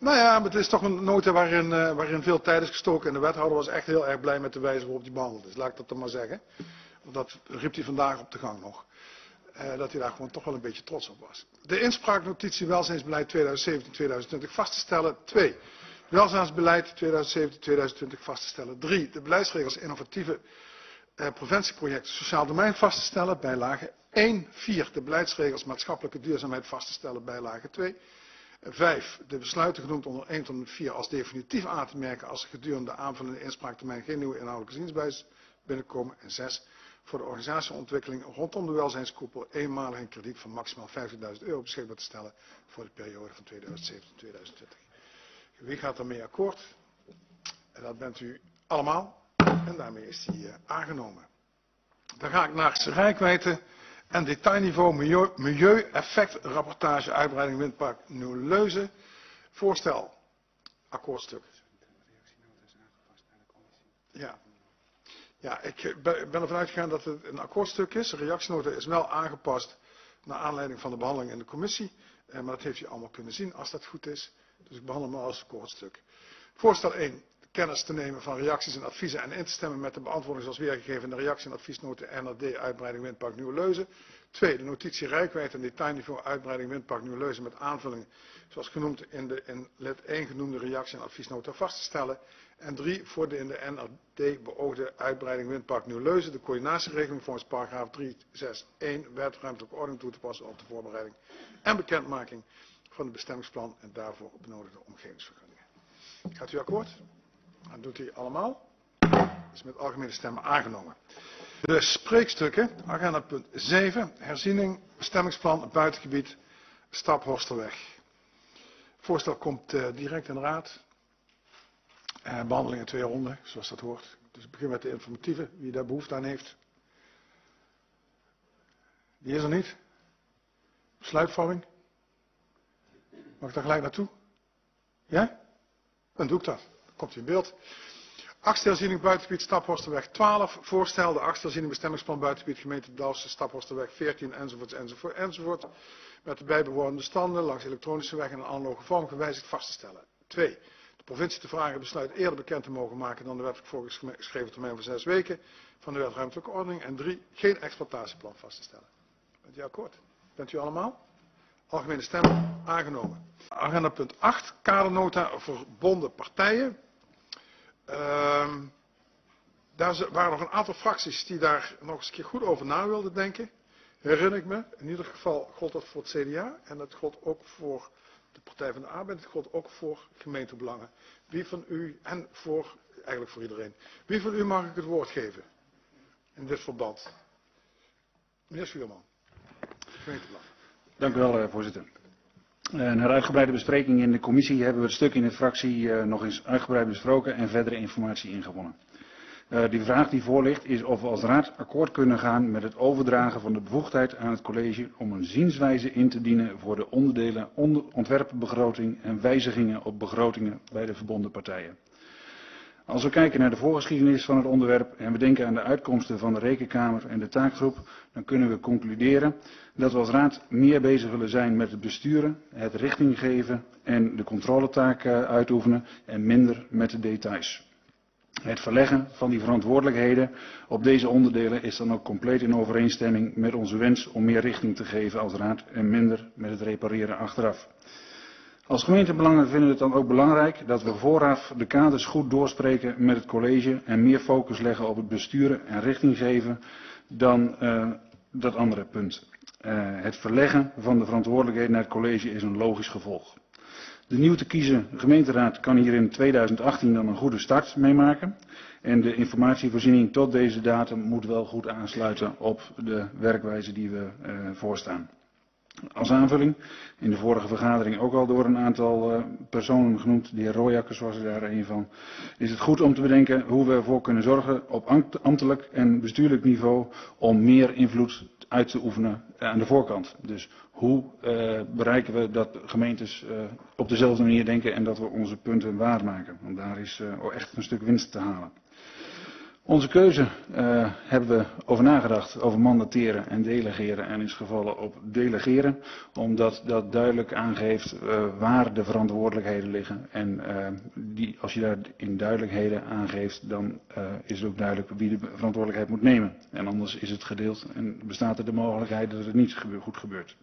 A: Nou ja, maar het is toch een nota waarin, uh, waarin veel tijd is gestoken. En de wethouder was echt heel erg blij met de wijze waarop die behandeld is. Laat ik dat dan maar zeggen. Want dat riep hij vandaag op de gang nog. Uh, dat hij daar gewoon toch wel een beetje trots op was. De inspraaknotitie welzijnsbeleid 2017-2020 vast te stellen. 2. Welzijnsbeleid 2017-2020 vast te stellen. 3. De beleidsregels innovatieve uh, preventieprojecten sociaal domein vast te stellen. Bijlage 1. 4. De beleidsregels maatschappelijke duurzaamheid vast te stellen. Bijlage 2. Vijf, de besluiten genoemd onder 1 tot en met 4 als definitief aan te merken als er gedurende de aanvullende inspraaktermijn geen nieuwe inhoudelijke zienswijze binnenkomen. En zes, voor de organisatieontwikkeling rondom de welzijnskoepel eenmalig een krediet van maximaal 50.000 euro beschikbaar te stellen voor de periode van 2017-2020. Wie gaat daarmee akkoord? En dat bent u allemaal. En daarmee is die uh, aangenomen. Dan ga ik naar rijkwijde en detailniveau milieueffectrapportage uitbreiding windpark Nieuw-Leuzen. Voorstel. Akkoordstuk. Ja. Ja, ik ben ervan uitgegaan dat het een akkoordstuk is. De reactienota is wel aangepast naar aanleiding van de behandeling in de commissie. Maar dat heeft u allemaal kunnen zien als dat goed is. Dus ik behandel hem als akkoordstuk. Voorstel 1 kennis te nemen van reacties en adviezen en in te stemmen met de beantwoording zoals weergegeven in de reactie- en adviesnoten NRD uitbreiding windpark Nieuwe-Leuzen. Twee, de notitie rijkwijd en detailniveau uitbreiding windpark Nieuwe-Leuzen met aanvullingen zoals genoemd in de in lid 1 genoemde reactie- en adviesnota vast te stellen. En drie, voor de in de NRD beoogde uitbreiding windpark Nieuw-Leuzen de coördinatieregeling volgens paragraaf 361 wet ruimtelijke ordening toe te passen op de voorbereiding en bekendmaking van het bestemmingsplan en daarvoor benodigde omgevingsvergunningen. Gaat u akkoord? Dat doet hij allemaal. Is met algemene stemmen aangenomen. De spreekstukken, agenda punt 7, herziening, bestemmingsplan, buitengebied, Staphorsterweg. Voorstel komt uh, direct in de raad. Uh, behandeling in twee ronden, zoals dat hoort. Dus ik begin met de informatieve, wie daar behoefte aan heeft. Die is er niet. Besluitvorming. Mag ik daar gelijk naartoe? Ja? Dan doe ik dat komt u in beeld. Achtstelziening buitengebied Staphorsterweg 12. Voorstel de achtstelziening bestemmingsplan buitengebied gemeente Dalfsen Staphorsterweg 14 enzovoort enzovoort enzovoort. Met de bijbehorende standen langs elektronische weg en een analoge vorm gewijzigd vast te stellen. 2. De provincie te vragen besluit eerder bekend te mogen maken dan de wettelijk voorgeschreven termijn van zes weken van de wet ruimtelijke ordening. En 3. Geen exploitatieplan vast te stellen. Bent u akkoord? Bent u allemaal? Algemene stemmen aangenomen. Agenda punt 8. Kadernota verbonden partijen. Uh, daar waren nog een aantal fracties die daar nog eens een keer goed over na wilden denken. Herinner ik me. In ieder geval gold dat voor het CDA. En dat gold ook voor de Partij van de Arbeid. Het gold ook voor gemeentebelangen. Wie van u, en voor, eigenlijk voor iedereen. Wie van u mag ik het woord geven? In dit verband. Meneer Schuurman. Gemeentebelang.
G: Dank u wel, voorzitter. Na uitgebreide bespreking in de commissie hebben we het stuk in de fractie nog eens uitgebreid besproken en verdere informatie ingewonnen.
P: Uh, die vraag die voor ligt is of we als raad akkoord kunnen gaan met het overdragen van de bevoegdheid aan het college om een zienswijze in te dienen voor de onderdelen onder ontwerpbegroting en wijzigingen op begrotingen bij de verbonden partijen. Als we kijken naar de voorgeschiedenis van het onderwerp en we denken aan de uitkomsten van de rekenkamer en de taakgroep, dan kunnen we concluderen dat we als raad meer bezig willen zijn met het besturen, het richting geven en de controletaak uitoefenen en minder met de details. Het verleggen van die verantwoordelijkheden op deze onderdelen is dan ook compleet in overeenstemming met onze wens om meer richting te geven als raad en minder met het repareren achteraf. Als gemeentebelangen vinden we het dan ook belangrijk dat we vooraf de kaders goed doorspreken met het college en meer focus leggen op het besturen en richting geven dan uh, dat andere punt. Uh, het verleggen van de verantwoordelijkheden naar het college is een logisch gevolg. De nieuw te kiezen gemeenteraad kan hier in 2018 dan een goede start meemaken. En de informatievoorziening tot deze datum moet wel goed aansluiten op de werkwijze die we uh, voorstaan. Als aanvulling, in de vorige vergadering ook al door een aantal uh, personen genoemd, de heer Royakkers was daar een van, is het goed om te bedenken hoe we ervoor kunnen zorgen op ambtelijk en bestuurlijk niveau om meer invloed uit te oefenen aan de voorkant. Dus hoe uh, bereiken we dat gemeentes uh, op dezelfde manier denken en dat we onze punten waarmaken. Want daar is echt een stuk winst te halen. Onze keuze uh, hebben we over nagedacht, over mandateren en delegeren en is gevallen op delegeren. Omdat dat duidelijk aangeeft uh, waar de verantwoordelijkheden liggen. En uh, die, als je daar in duidelijkheden aangeeft, dan is het ook duidelijk wie de verantwoordelijkheid moet nemen. En anders is het gedeeld en bestaat er de mogelijkheid dat het niet goed gebeurt.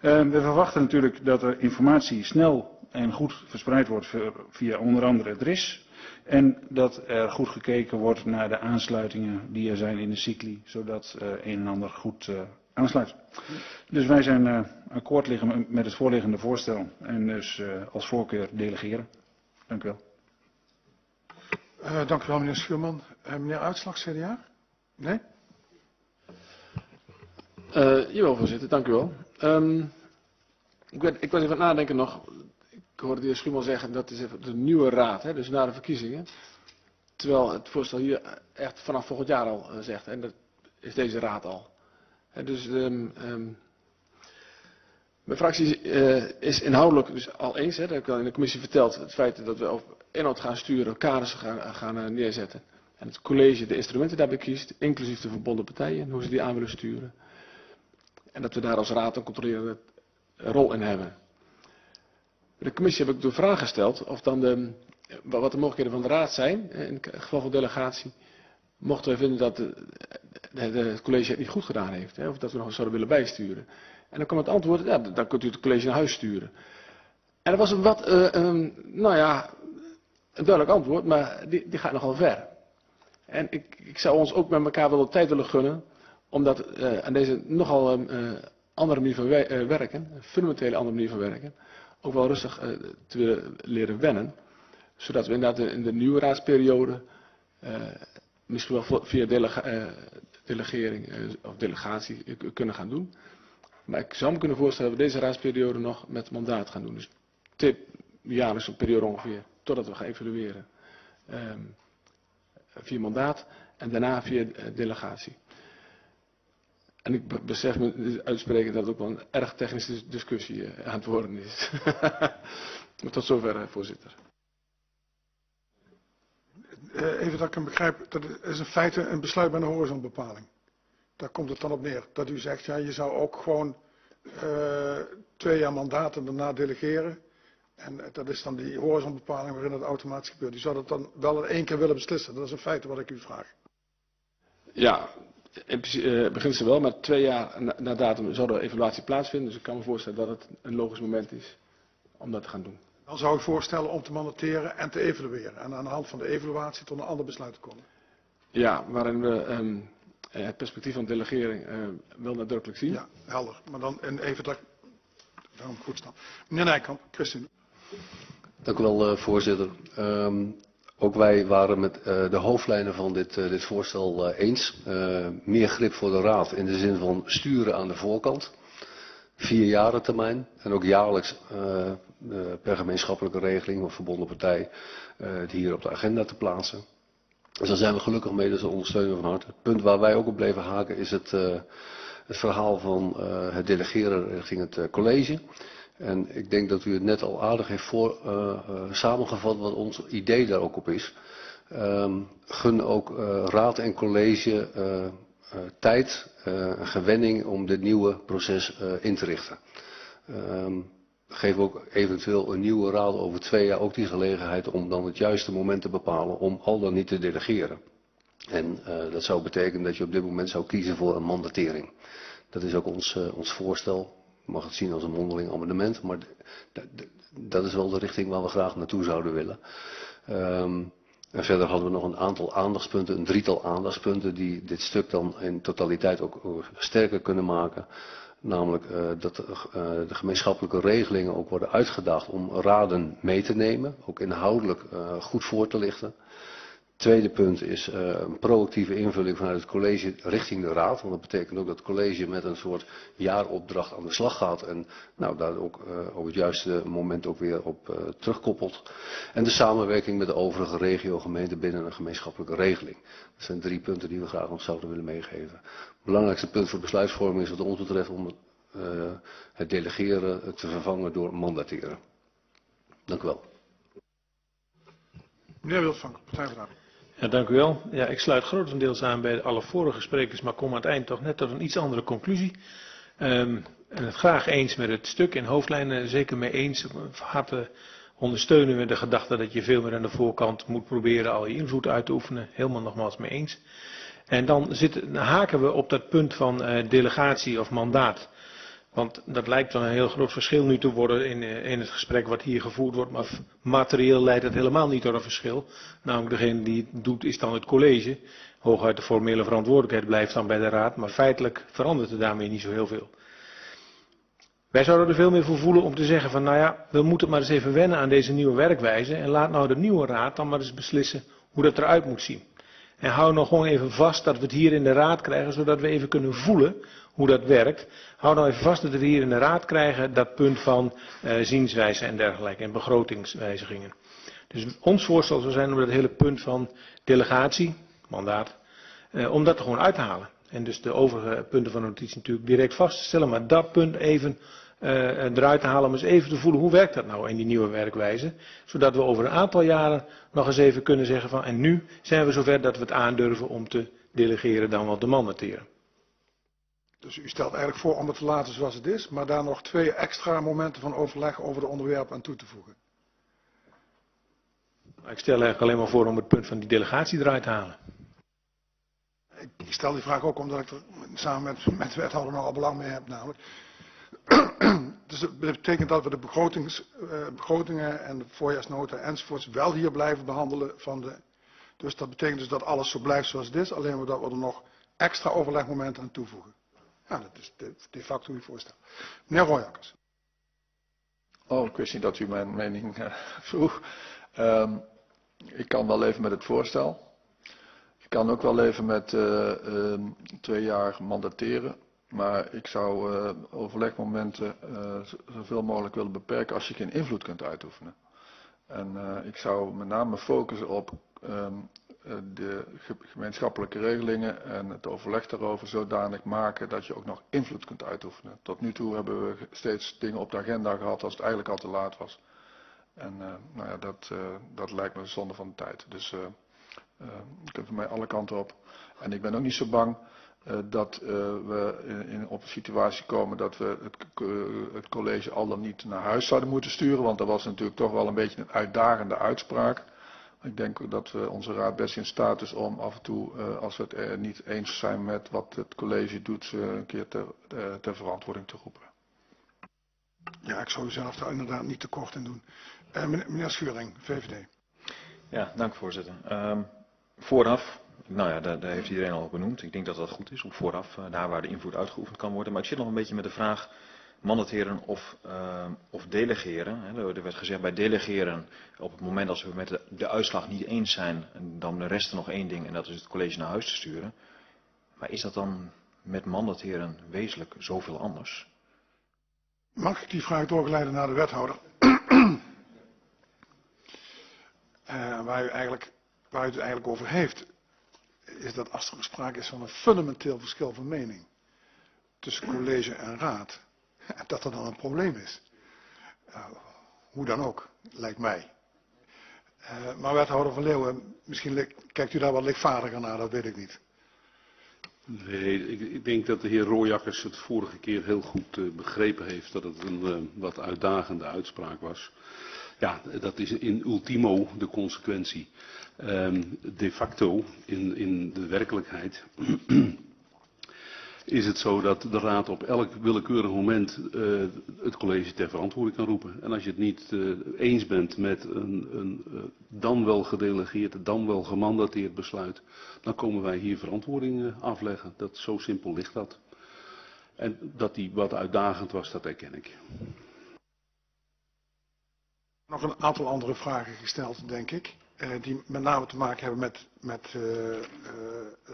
P: We verwachten natuurlijk dat er informatie snel en goed verspreid wordt via onder andere het RIS. En dat er goed gekeken wordt naar de aansluitingen die er zijn in de cycli, zodat uh, een en ander goed uh, aansluit. Dus wij zijn uh, akkoord liggen met het voorliggende voorstel en dus uh, als voorkeur delegeren. Dank u wel.
A: Uh, dank u wel meneer Schuurman. Uh, meneer Uitslag, CDA? Nee?
I: Uh, jawel voorzitter, dank u wel. Um, ik, ben, ik was even aan het nadenken nog, ik hoorde de heer zeggen dat is de nieuwe raad, hè, dus na de verkiezingen. Terwijl het voorstel hier echt vanaf volgend jaar al uh, zegt, en dat is deze raad al. Dus um, um, mijn fractie uh, is inhoudelijk dus al eens, hè, dat heb ik al in de commissie verteld, het feit dat we op inhoud gaan sturen, kaders gaan, gaan uh, neerzetten. En het college de instrumenten daarbij kiest, inclusief de verbonden partijen, hoe ze die aan willen sturen. En dat we daar als raad een controlerende rol in hebben. De commissie heb ik de vraag gesteld of dan de, wat de mogelijkheden van de raad zijn, in het geval van delegatie, mochten we vinden dat de, de, het college het niet goed gedaan heeft, hè, of dat we nog eens zouden willen bijsturen. En dan kwam het antwoord, ja, dan kunt u het college naar huis sturen. En dat was een wat, uh, um, nou ja, een duidelijk antwoord, maar die, die gaat nogal ver. En ik, ik zou ons ook met elkaar wel de tijd willen gunnen, omdat uh, aan deze nogal uh, andere manier van we werken, een fundamentele andere manier van werken, ook wel rustig uh, te willen leren wennen. Zodat we inderdaad in de nieuwe raadsperiode uh, misschien wel via uh, delegering of delegatie kunnen gaan doen. Maar ik zou me kunnen voorstellen dat we deze raadsperiode nog met mandaat gaan doen. Dus tip, jaarlijks een periode ongeveer, totdat we gaan evalueren. Um, via mandaat en daarna via delegatie. En ik besef me uitspreken dat het ook wel een erg technische discussie aan het worden is. maar tot zover, voorzitter.
A: Even dat ik hem begrijp, dat is in feite een besluit bij een horizonbepaling. Daar komt het dan op neer. Dat u zegt, ja, je zou ook gewoon uh, twee jaar mandaat en daarna delegeren. En dat is dan die horizonbepaling waarin het automatisch gebeurt. U zou dat dan wel in één keer willen beslissen. Dat is in feite wat ik u vraag.
I: Ja, in uh, beginsel wel, maar twee jaar na, na datum zou de evaluatie plaatsvinden. Dus ik kan me voorstellen dat het een logisch moment is om dat te gaan doen.
A: Dan zou ik voorstellen om te mandateren en te evalueren. En aan de hand van de evaluatie tot een ander besluit te komen.
I: Ja, waarin we um, het perspectief van delegering uh, wel nadrukkelijk zien.
A: Ja, helder. Maar dan en even dat daarom goed staan. Meneer Nijkamp, Christine.
D: Dank u wel, voorzitter. Um, ook wij waren met uh, de hoofdlijnen van dit, uh, dit voorstel uh, eens. Meer grip voor de raad in de zin van sturen aan de voorkant. Vier jaren termijn. En ook jaarlijks per gemeenschappelijke regeling of verbonden partij het hier op de agenda te plaatsen. Dus daar zijn we gelukkig mee, dus dat ondersteunen we van harte. Het punt waar wij ook op bleven haken is het, het verhaal van het delegeren richting het college. En ik denk dat u het net al aardig heeft voor, samengevat wat ons idee daar ook op is. Um, gun ook raad en college tijd, en gewenning om dit nieuwe proces in te richten. Um, geef ook eventueel een nieuwe raad over twee jaar ook die gelegenheid om dan het juiste moment te bepalen om al dan niet te delegeren. En dat zou betekenen dat je op dit moment zou kiezen voor een mandatering. Dat is ook ons, ons voorstel. Mag het zien als een mondeling amendement, maar dat is wel de richting waar we graag naartoe zouden willen. Um, en verder hadden we nog een aantal aandachtspunten, een drietal aandachtspunten die dit stuk dan in totaliteit ook sterker kunnen maken. Namelijk uh, dat uh, de gemeenschappelijke regelingen ook worden uitgedacht om raden mee te nemen. Ook inhoudelijk goed voor te lichten. Tweede punt is uh, een proactieve invulling vanuit het college richting de raad. Want dat betekent ook dat het college met een soort jaaropdracht aan de slag gaat. En nou, daar ook uh, op het juiste moment ook weer op uh, terugkoppelt. En de samenwerking met de overige regiogemeenten binnen een gemeenschappelijke regeling. Dat zijn drie punten die we graag nog zouden willen meegeven. Het belangrijkste punt voor besluitvorming is wat ons betreft om het, delegeren te vervangen door mandateren. Dank u wel.
A: Meneer Wildvank, Partij van
J: ja, dank u wel. Ja, ik sluit grotendeels aan bij alle vorige sprekers, maar kom aan het eind toch net tot een iets andere conclusie. Um, en het graag eens met het stuk in hoofdlijnen, zeker mee eens. Harte ondersteunen we de gedachte dat je veel meer aan de voorkant moet proberen al je invloed uit te oefenen. Helemaal nogmaals mee eens. En dan zit, haken we op dat punt van uh, delegatie of mandaat. Want dat lijkt wel een heel groot verschil nu te worden in, eh, in het gesprek wat hier gevoerd wordt. Maar materieel leidt het helemaal niet tot een verschil. Namelijk degene die het doet is dan het college. Hooguit de formele verantwoordelijkheid blijft dan bij de raad. Maar feitelijk verandert er daarmee niet zo heel veel. Wij zouden er veel meer voor voelen om te zeggen van nou ja, we moeten maar eens even wennen aan deze nieuwe werkwijze. En laat nou de nieuwe raad dan maar eens beslissen hoe dat eruit moet zien. En hou nog gewoon even vast dat we het hier in de raad krijgen, zodat we even kunnen voelen hoe dat werkt. Hou nou even vast dat we hier in de raad krijgen dat punt van uh, zienswijze en dergelijke en begrotingswijzigingen. Dus ons voorstel zou zijn om dat hele punt van delegatie, mandaat, uh, om dat er gewoon uit te halen. En dus de overige punten van de notitie natuurlijk direct vast te stellen, maar dat punt even eruit te halen om eens even te voelen hoe werkt dat nou in die nieuwe werkwijze. Zodat we over een aantal jaren nog eens even kunnen zeggen van en nu zijn we zover dat we het aandurven om te delegeren dan wel te mandateren.
A: Dus u stelt eigenlijk voor om het te laten zoals het is, maar daar nog twee extra momenten van overleg over de onderwerpen aan toe te voegen.
J: Ik stel eigenlijk alleen maar voor om het punt van die delegatie eruit te halen.
A: Ik stel die vraag ook omdat ik er samen met, met de wethouder nogal belang mee heb namelijk. dus dat betekent dat we de uh, begrotingen en de voorjaarsnota enzovoorts wel hier blijven behandelen van de... Dus dat betekent dus dat alles zo blijft zoals het is, alleen dat we er nog extra overlegmomenten aan toevoegen. Ja, dat is de, de facto uw voorstel. Meneer Royakkers.
E: Oh, ik wist niet dat u mijn mening uh, vroeg. Um, ik kan wel leven met het voorstel. Ik kan ook wel leven met uh, uh, twee jaar mandateren. Maar ik zou uh, overlegmomenten uh, zoveel mogelijk willen beperken als je geen invloed kunt uitoefenen. En uh, ik zou met name focussen op um, de gemeenschappelijke regelingen en het overleg daarover zodanig maken dat je ook nog invloed kunt uitoefenen. Tot nu toe hebben we steeds dingen op de agenda gehad als het eigenlijk al te laat was. En nou ja, dat, dat lijkt me zonde van de tijd. Dus je kunt er mij alle kanten op. En ik ben ook niet zo bang dat uh, we in, in, op een situatie komen dat we het, uh, het college al dan niet naar huis zouden moeten sturen. Want dat was natuurlijk toch wel een beetje een uitdagende uitspraak. Ik denk dat we onze raad best in staat is om af en toe, uh, als we het er niet eens zijn met wat het college doet, uh, een keer ter, uh, ter verantwoording te roepen.
A: Ja, ik zou u zelf daar inderdaad niet tekort in doen. Uh, meneer Schuring, VVD.
F: Ja, dank voorzitter. Um, vooraf, nou ja, daar, heeft iedereen al benoemd. Ik denk dat dat goed is, om vooraf, uh, daar waar de invloed uitgeoefend kan worden. Maar ik zit nog een beetje met de vraag mandateren of, uh, of delegeren. Er werd gezegd bij delegeren, op het moment als we met de, uitslag niet eens zijn, dan rest er nog één ding en dat is het college naar huis te sturen. Maar is dat dan met mandateren wezenlijk zoveel anders?
A: Mag ik die vraag doorgeleiden naar de wethouder? uh, waar, u eigenlijk, waar u het eigenlijk over heeft. Is dat als er sprake is van een fundamenteel verschil van mening tussen college en raad, dat er dan een probleem is. Uh, hoe dan ook, lijkt mij. Uh, maar wethouder van Leeuwen, misschien kijkt u daar wat lichtvaardiger naar, dat weet ik niet.
K: Nee, ik, ik, denk dat de heer Rooijakkers het vorige keer heel goed uh, begrepen heeft dat het een wat uitdagende uitspraak was. Ja, dat is in ultimo de consequentie. Um, de facto, in, in de werkelijkheid, is het zo dat de raad op elk willekeurig moment uh, het college ter verantwoording kan roepen. En als je het niet uh, eens bent met een, een uh, dan wel gedelegeerd, dan wel gemandateerd besluit, dan komen wij hier verantwoording afleggen. Dat, zo simpel ligt dat. En dat die wat uitdagend was, dat herken ik.
A: Nog een aantal andere vragen gesteld, denk ik. Die met name te maken hebben met, met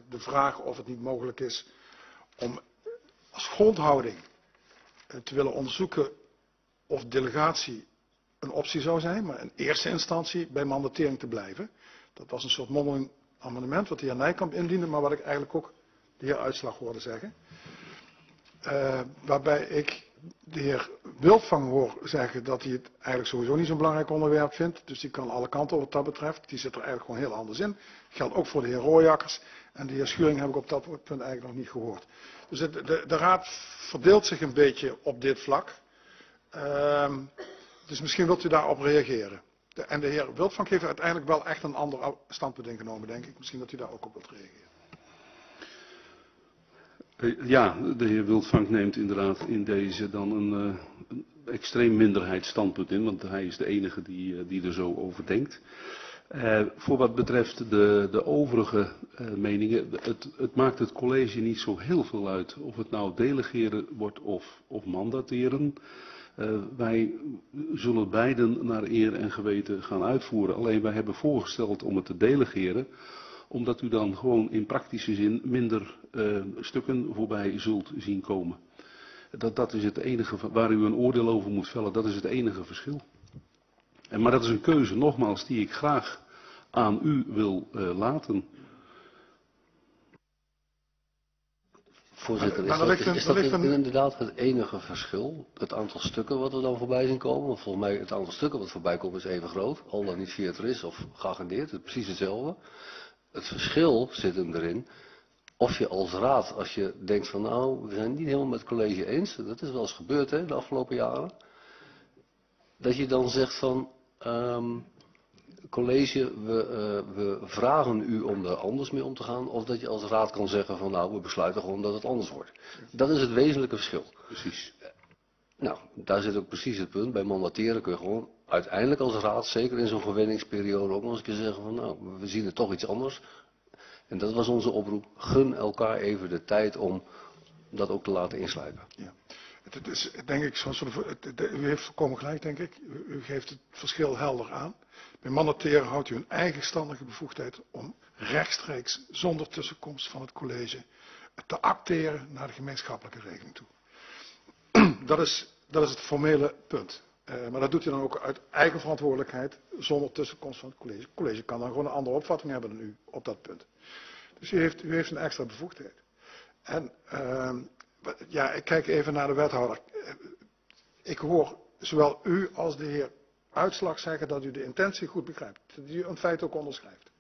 A: de vraag of het niet mogelijk is om als grondhouding eh, te willen onderzoeken of delegatie een optie zou zijn, maar in eerste instantie bij mandatering te blijven. Dat was een soort mondeling amendement wat de heer Nijkamp indiende, maar wat ik eigenlijk ook de heer Uitslag hoorde zeggen. Waarbij ik de heer Wildvang hoor zeggen dat hij het eigenlijk sowieso niet zo'n belangrijk onderwerp vindt. Dus die kan alle kanten wat dat betreft. Die zit er eigenlijk gewoon heel anders in. Geldt ook voor de heer Rooijakkers. En de heer Schuring heb ik op dat punt eigenlijk nog niet gehoord. Dus de, de, raad verdeelt zich een beetje op dit vlak. Uh, dus misschien wilt u daarop reageren. En de heer Wildvang heeft uiteindelijk wel echt een ander standpunt ingenomen, denk ik. Misschien dat u daar ook op wilt reageren.
K: Eh, ja, de heer Wildvank neemt inderdaad in deze dan een, een extreem minderheidsstandpunt in, want hij is de enige die, uh, die er zo over denkt. Voor wat betreft de, de overige meningen, het, het, maakt het college niet zo heel veel uit of het nou delegeren wordt of, of mandateren. Wij zullen beiden naar eer en geweten gaan uitvoeren. Alleen wij hebben voorgesteld om het te delegeren, omdat u dan gewoon in praktische zin minder stukken voorbij zult zien komen. Dat, dat is het enige waar u een oordeel over moet vellen, dat is het enige verschil. En, maar dat is een keuze, nogmaals, die ik graag aan u wil uh, laten.
D: Voorzitter, is dat, is, is dat inderdaad het enige verschil? Het aantal stukken wat er dan voorbij zien komen? Want volgens mij het aantal stukken wat voorbij komt is even groot. Al dan niet via het RIS of geagendeerd. Het is precies hetzelfde. Het verschil zit hem erin. Of je als raad, als je denkt van nou, we zijn het niet helemaal met het college eens. Dat is wel eens gebeurd hè, de afgelopen jaren dat je dan zegt van, um, college, we, uh, we, vragen u om er anders mee om te gaan. Of dat je als raad kan zeggen van, nou, we besluiten gewoon dat het anders wordt. Dat is het wezenlijke verschil.
K: Precies.
D: Nou, daar zit ook precies het punt. Bij mandateren kun je gewoon uiteindelijk als raad, zeker in zo'n verwenningsperiode, ook nog eens zeggen van, nou, we zien er toch iets anders. En dat was onze oproep. Gun elkaar even de tijd om dat ook te laten insluiten.
A: Ja. Het is denk ik, u heeft volkomen gelijk denk ik, u, geeft het verschil helder aan. Bij mandateren houdt u een eigenstandige bevoegdheid om rechtstreeks, zonder tussenkomst van het college, te acteren naar de gemeenschappelijke regeling toe. Dat is, dat is het formele punt. Uh, maar dat doet u dan ook uit eigen verantwoordelijkheid, zonder tussenkomst van het college. Het college kan dan gewoon een andere opvatting hebben dan u op dat punt. Dus u heeft, u heeft een extra bevoegdheid. En uh, ja, ik kijk even naar de wethouder. Ik hoor zowel u als de heer Uitslag zeggen dat u de intentie goed begrijpt. Dat u een feit ook onderschrijft.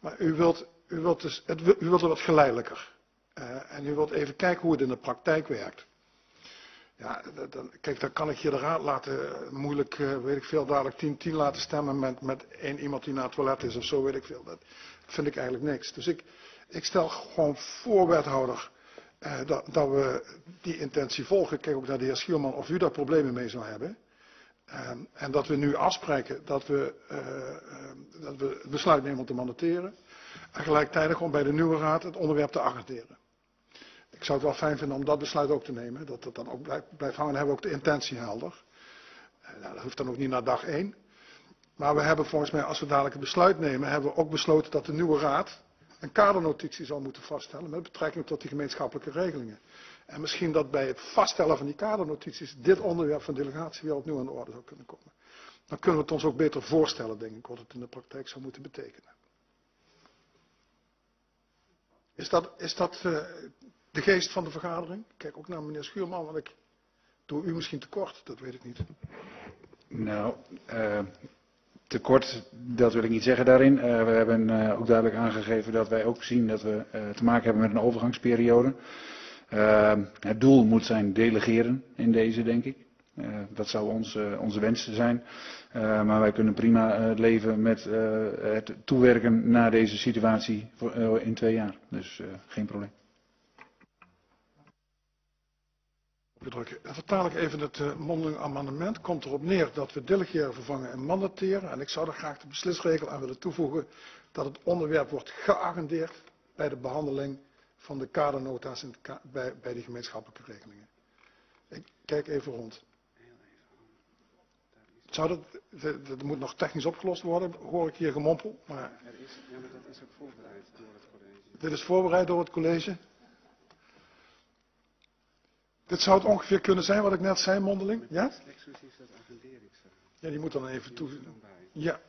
A: Maar u wilt, u wilt, dus, het, u wilt het wat geleidelijker. Uh, en u wilt even kijken hoe het in de praktijk werkt. Ja, dan, kijk, dan kan ik je raad laten, moeilijk, uh, weet ik veel, dadelijk 10-10 laten stemmen met, met één iemand die naar het toilet is of zo, weet ik veel. Dat vind ik eigenlijk niks. Dus ik, ik stel gewoon voor, wethouder, uh, dat, dat, we die intentie volgen. Kijk ook naar de heer Schuurman of u daar problemen mee zou hebben. Um, en dat we nu afspreken dat we, uh, dat we het besluit nemen om te mandateren. En gelijktijdig om bij de nieuwe raad het onderwerp te agenderen. Ik zou het wel fijn vinden om dat besluit ook te nemen. Dat het dan ook blijft, hangen. Dan hebben we ook de intentie helder. Uh, nou, dat hoeft dan ook niet naar dag één. Maar we hebben volgens mij, als we dadelijk een besluit nemen, hebben we ook besloten dat de nieuwe raad een kadernotitie zal moeten vaststellen met betrekking tot die gemeenschappelijke regelingen. En misschien dat bij het vaststellen van die kadernotities dit onderwerp van delegatie weer opnieuw aan de orde zou kunnen komen. Dan kunnen we het ons ook beter voorstellen, denk ik, wat het in de praktijk zou moeten betekenen. Is dat, is dat uh, de geest van de vergadering? Ik kijk ook naar meneer Schuurman, want ik doe u misschien tekort, dat weet ik niet.
P: Nou, uh, tekort, dat wil ik niet zeggen daarin. Uh, we hebben uh, ook duidelijk aangegeven dat wij ook zien dat we te maken hebben met een overgangsperiode. het doel moet zijn delegeren in deze, denk ik. dat zou ons, onze wens zijn. maar wij kunnen prima leven met het toewerken naar deze situatie voor, in twee jaar. Dus geen probleem.
A: Dan vertaal ik even het uh, mondeling amendement. Komt erop neer dat we delegeren vervangen en mandateren. En ik zou er graag de beslisregel aan willen toevoegen dat het onderwerp wordt geagendeerd bij de behandeling van de kadernota's in ka bij, bij de gemeenschappelijke regelingen. Ik kijk even rond. Zou dat, dat, moet nog technisch opgelost worden, hoor ik hier gemompel. Maar,
K: ja, maar dat is ook voorbereid door het college.
A: Dit is voorbereid door het college. Dit zou het ongeveer kunnen zijn wat ik net zei, mondeling. Ja? Ja, die moet dan even toevoegen. Ja.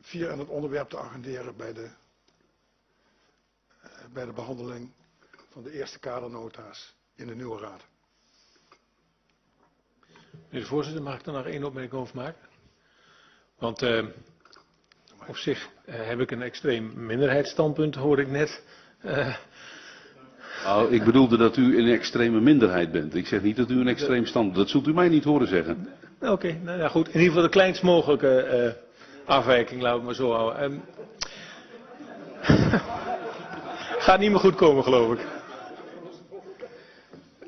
A: Via en het onderwerp te agenderen bij de, uh, bij de behandeling van de eerste kadernota's in de nieuwe raad.
J: Meneer de voorzitter, mag ik er nog één opmerking over maken? Want uh, op zich uh, heb ik een extreem minderheidsstandpunt, hoor ik net.
K: Nou, ik bedoelde dat u een extreme minderheid bent. Ik zeg niet dat u een extreem stand. Dat zult u mij niet horen zeggen.
J: Oké, nou ja, goed. In ieder geval de kleinst mogelijke uh, afwijking, laten we maar zo houden. Um, gaat niet meer goed komen, geloof ik.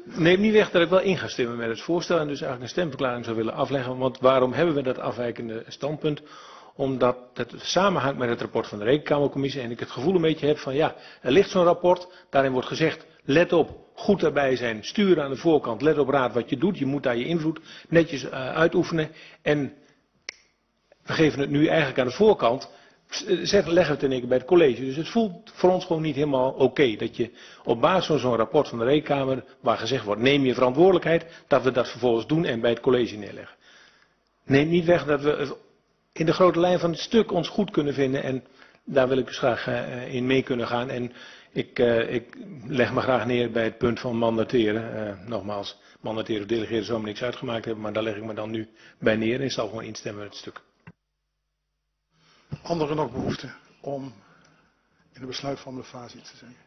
J: Neem niet weg dat ik wel in ga stemmen met het voorstel en dus eigenlijk een stemverklaring zou willen afleggen. Want waarom hebben we dat afwijkende standpunt? omdat het samenhangt met het rapport van de Rekenkamercommissie en ik het gevoel een beetje heb van ja, er ligt zo'n rapport, daarin wordt gezegd, let op, goed erbij zijn, stuur aan de voorkant, let op raad wat je doet, je moet daar je invloed netjes uh, uitoefenen en we geven het nu eigenlijk aan de voorkant, zeg, leggen we het in één keer bij het college. Dus het voelt voor ons gewoon niet helemaal oké dat je op basis van zo'n rapport van de Rekenkamer, waar gezegd wordt neem je verantwoordelijkheid, dat we dat vervolgens doen en bij het college neerleggen. Neem niet weg dat we in de grote lijn van het stuk ons goed kunnen vinden. En daar wil ik dus graag uh, in mee kunnen gaan. En ik, uh, ik, leg me graag neer bij het punt van mandateren. Uh, nogmaals, mandateren of delegeren zou me niks uitgemaakt hebben. Maar daar leg ik me dan nu bij neer en zal gewoon instemmen met het stuk.
A: Anderen nog behoefte om in de besluitvormende fase iets te zeggen?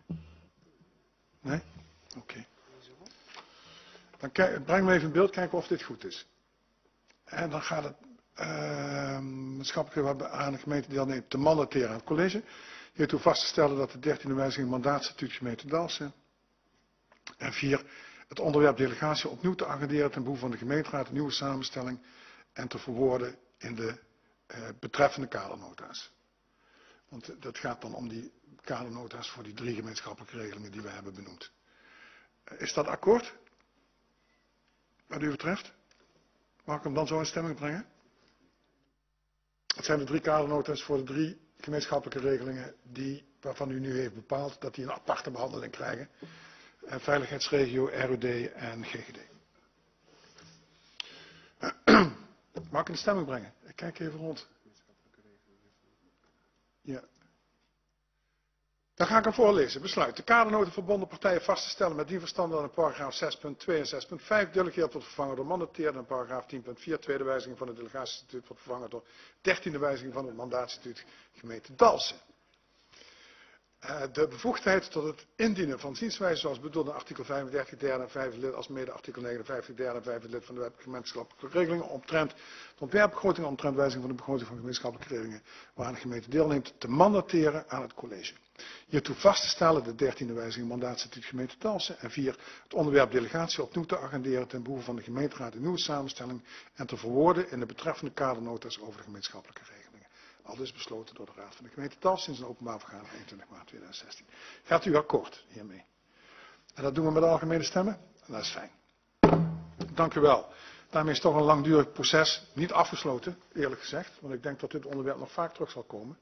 A: Nee? Oké. Dan kijk, breng me even in beeld, kijken of dit goed is. En dan gaat het uh, maatschappelijke aan de gemeente deelneemt te mandateren aan het college. Hiertoe vast te stellen dat de 13e wijziging mandaatstatuut gemeente Dalsen. En vier, het onderwerp delegatie opnieuw te agenderen ten behoeve van de gemeenteraad, een nieuwe samenstelling en te verwoorden in de uh, betreffende kadernota's. Want dat gaat dan om die kadernota's voor die drie gemeenschappelijke regelingen die we hebben benoemd. Uh, is dat akkoord? Wat u betreft? Mag ik hem dan zo in stemming brengen? Het zijn de drie kadernota's voor de drie gemeenschappelijke regelingen die, waarvan u nu heeft bepaald dat die een aparte behandeling krijgen. En veiligheidsregio, RUD en GGD. Mag ik in stemming brengen? Ik kijk even rond. Ja. Dan ga ik hem voorlezen. Besluit. De kadernoten verbonden partijen vast te stellen met die verstand aan paragraaf 6.2 en 6.5 delegeert wordt vervangen door mandateerde en paragraaf 10.4 tweede wijziging van het delegatiestatuut wordt vervangen door dertiende wijziging van het mandaatstatuut gemeente Dalsen. Uh, de bevoegdheid tot het indienen van zienswijzen zoals bedoeld in artikel 35 derde en vijfde lid als mede artikel 59 derde en vijfde lid van de wet gemeenschappelijke regelingen omtrent de ontwerpbegroting omtrent wijziging van de begroting van gemeenschappelijke regelingen waaraan de gemeente deelneemt te mandateren aan het college. Hiertoe vast te stellen de dertiende wijziging mandaatstatuut gemeente Dalsen. En vier, het onderwerp delegatie opnieuw te agenderen ten behoeve van de gemeenteraad een nieuwe samenstelling en te verwoorden in de betreffende kadernotas over de gemeenschappelijke regelingen. Al is besloten door de Raad van de gemeente Dalsen sinds een openbaar vergadering 21 maart 2016. Gaat u akkoord hiermee? En dat doen we met algemene stemmen? Dat is fijn. Dank u wel. Daarmee is toch een langdurig proces niet afgesloten, eerlijk gezegd. Want ik denk dat dit onderwerp nog vaak terug zal komen.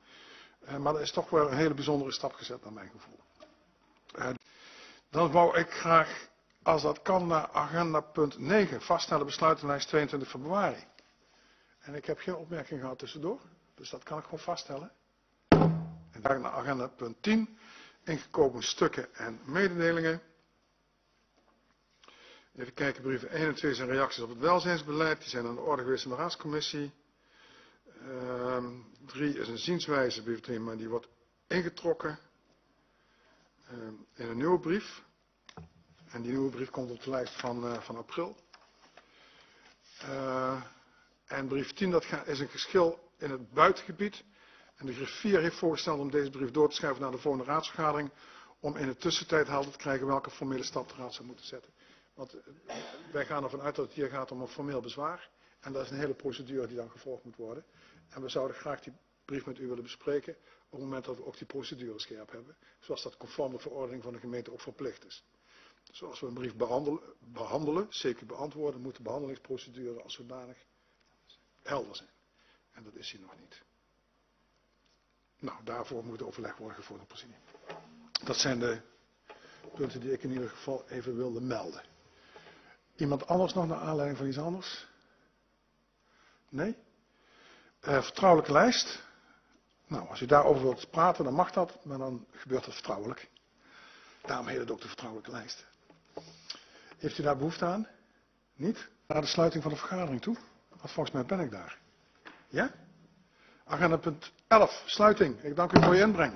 A: Uh, maar dat is toch wel een hele bijzondere stap gezet naar mijn gevoel. Uh, dan wou ik graag, als dat kan, naar agenda punt 9. Vaststellen besluitenlijst 22 februari. En ik heb geen opmerking gehad tussendoor. Dus dat kan ik gewoon vaststellen. En dan naar agenda punt 10, ingekomen stukken en mededelingen. Even kijken, brieven 1 en 2 zijn reacties op het welzijnsbeleid. Die zijn aan de orde geweest in de raadscommissie. 3 ehm, is een zienswijze, brief 3, maar die wordt ingetrokken ehm, in een nieuwe brief. En die nieuwe brief komt op de lijst van, uh, van april. Uh, en brief 10 dat is een geschil in het buitengebied. En de griffier heeft voorgesteld om deze brief door te schuiven naar de volgende raadsvergadering. Om in de tussentijd helder te krijgen welke formele stap de raad zou moeten zetten. Want eh, wij gaan ervan uit dat het hier gaat om een formeel bezwaar. En dat is een hele procedure die dan gevolgd moet worden. En we zouden graag die brief met u willen bespreken op het moment dat we ook die procedure scherp hebben. Zoals dat conform de verordening van de gemeente ook verplicht is. Zoals we een brief behandelen, zeker beantwoorden, moet de behandelingsprocedure als zodanig helder zijn. En dat is hier nog niet. Nou, daarvoor moet overleg worden gevoerd op presidium. Dat zijn de punten die ik in ieder geval even wilde melden. Iemand anders nog naar aanleiding van iets anders? Nee? Uh, vertrouwelijke lijst. Nou, als u daarover wilt praten, dan mag dat, maar dan gebeurt dat vertrouwelijk. Daarom heet het ook de vertrouwelijke lijst. Heeft u daar behoefte aan? Niet? Naar de sluiting van de vergadering toe? Want volgens mij ben ik daar. Ja? Agenda punt 11, sluiting. Ik dank u voor uw inbreng.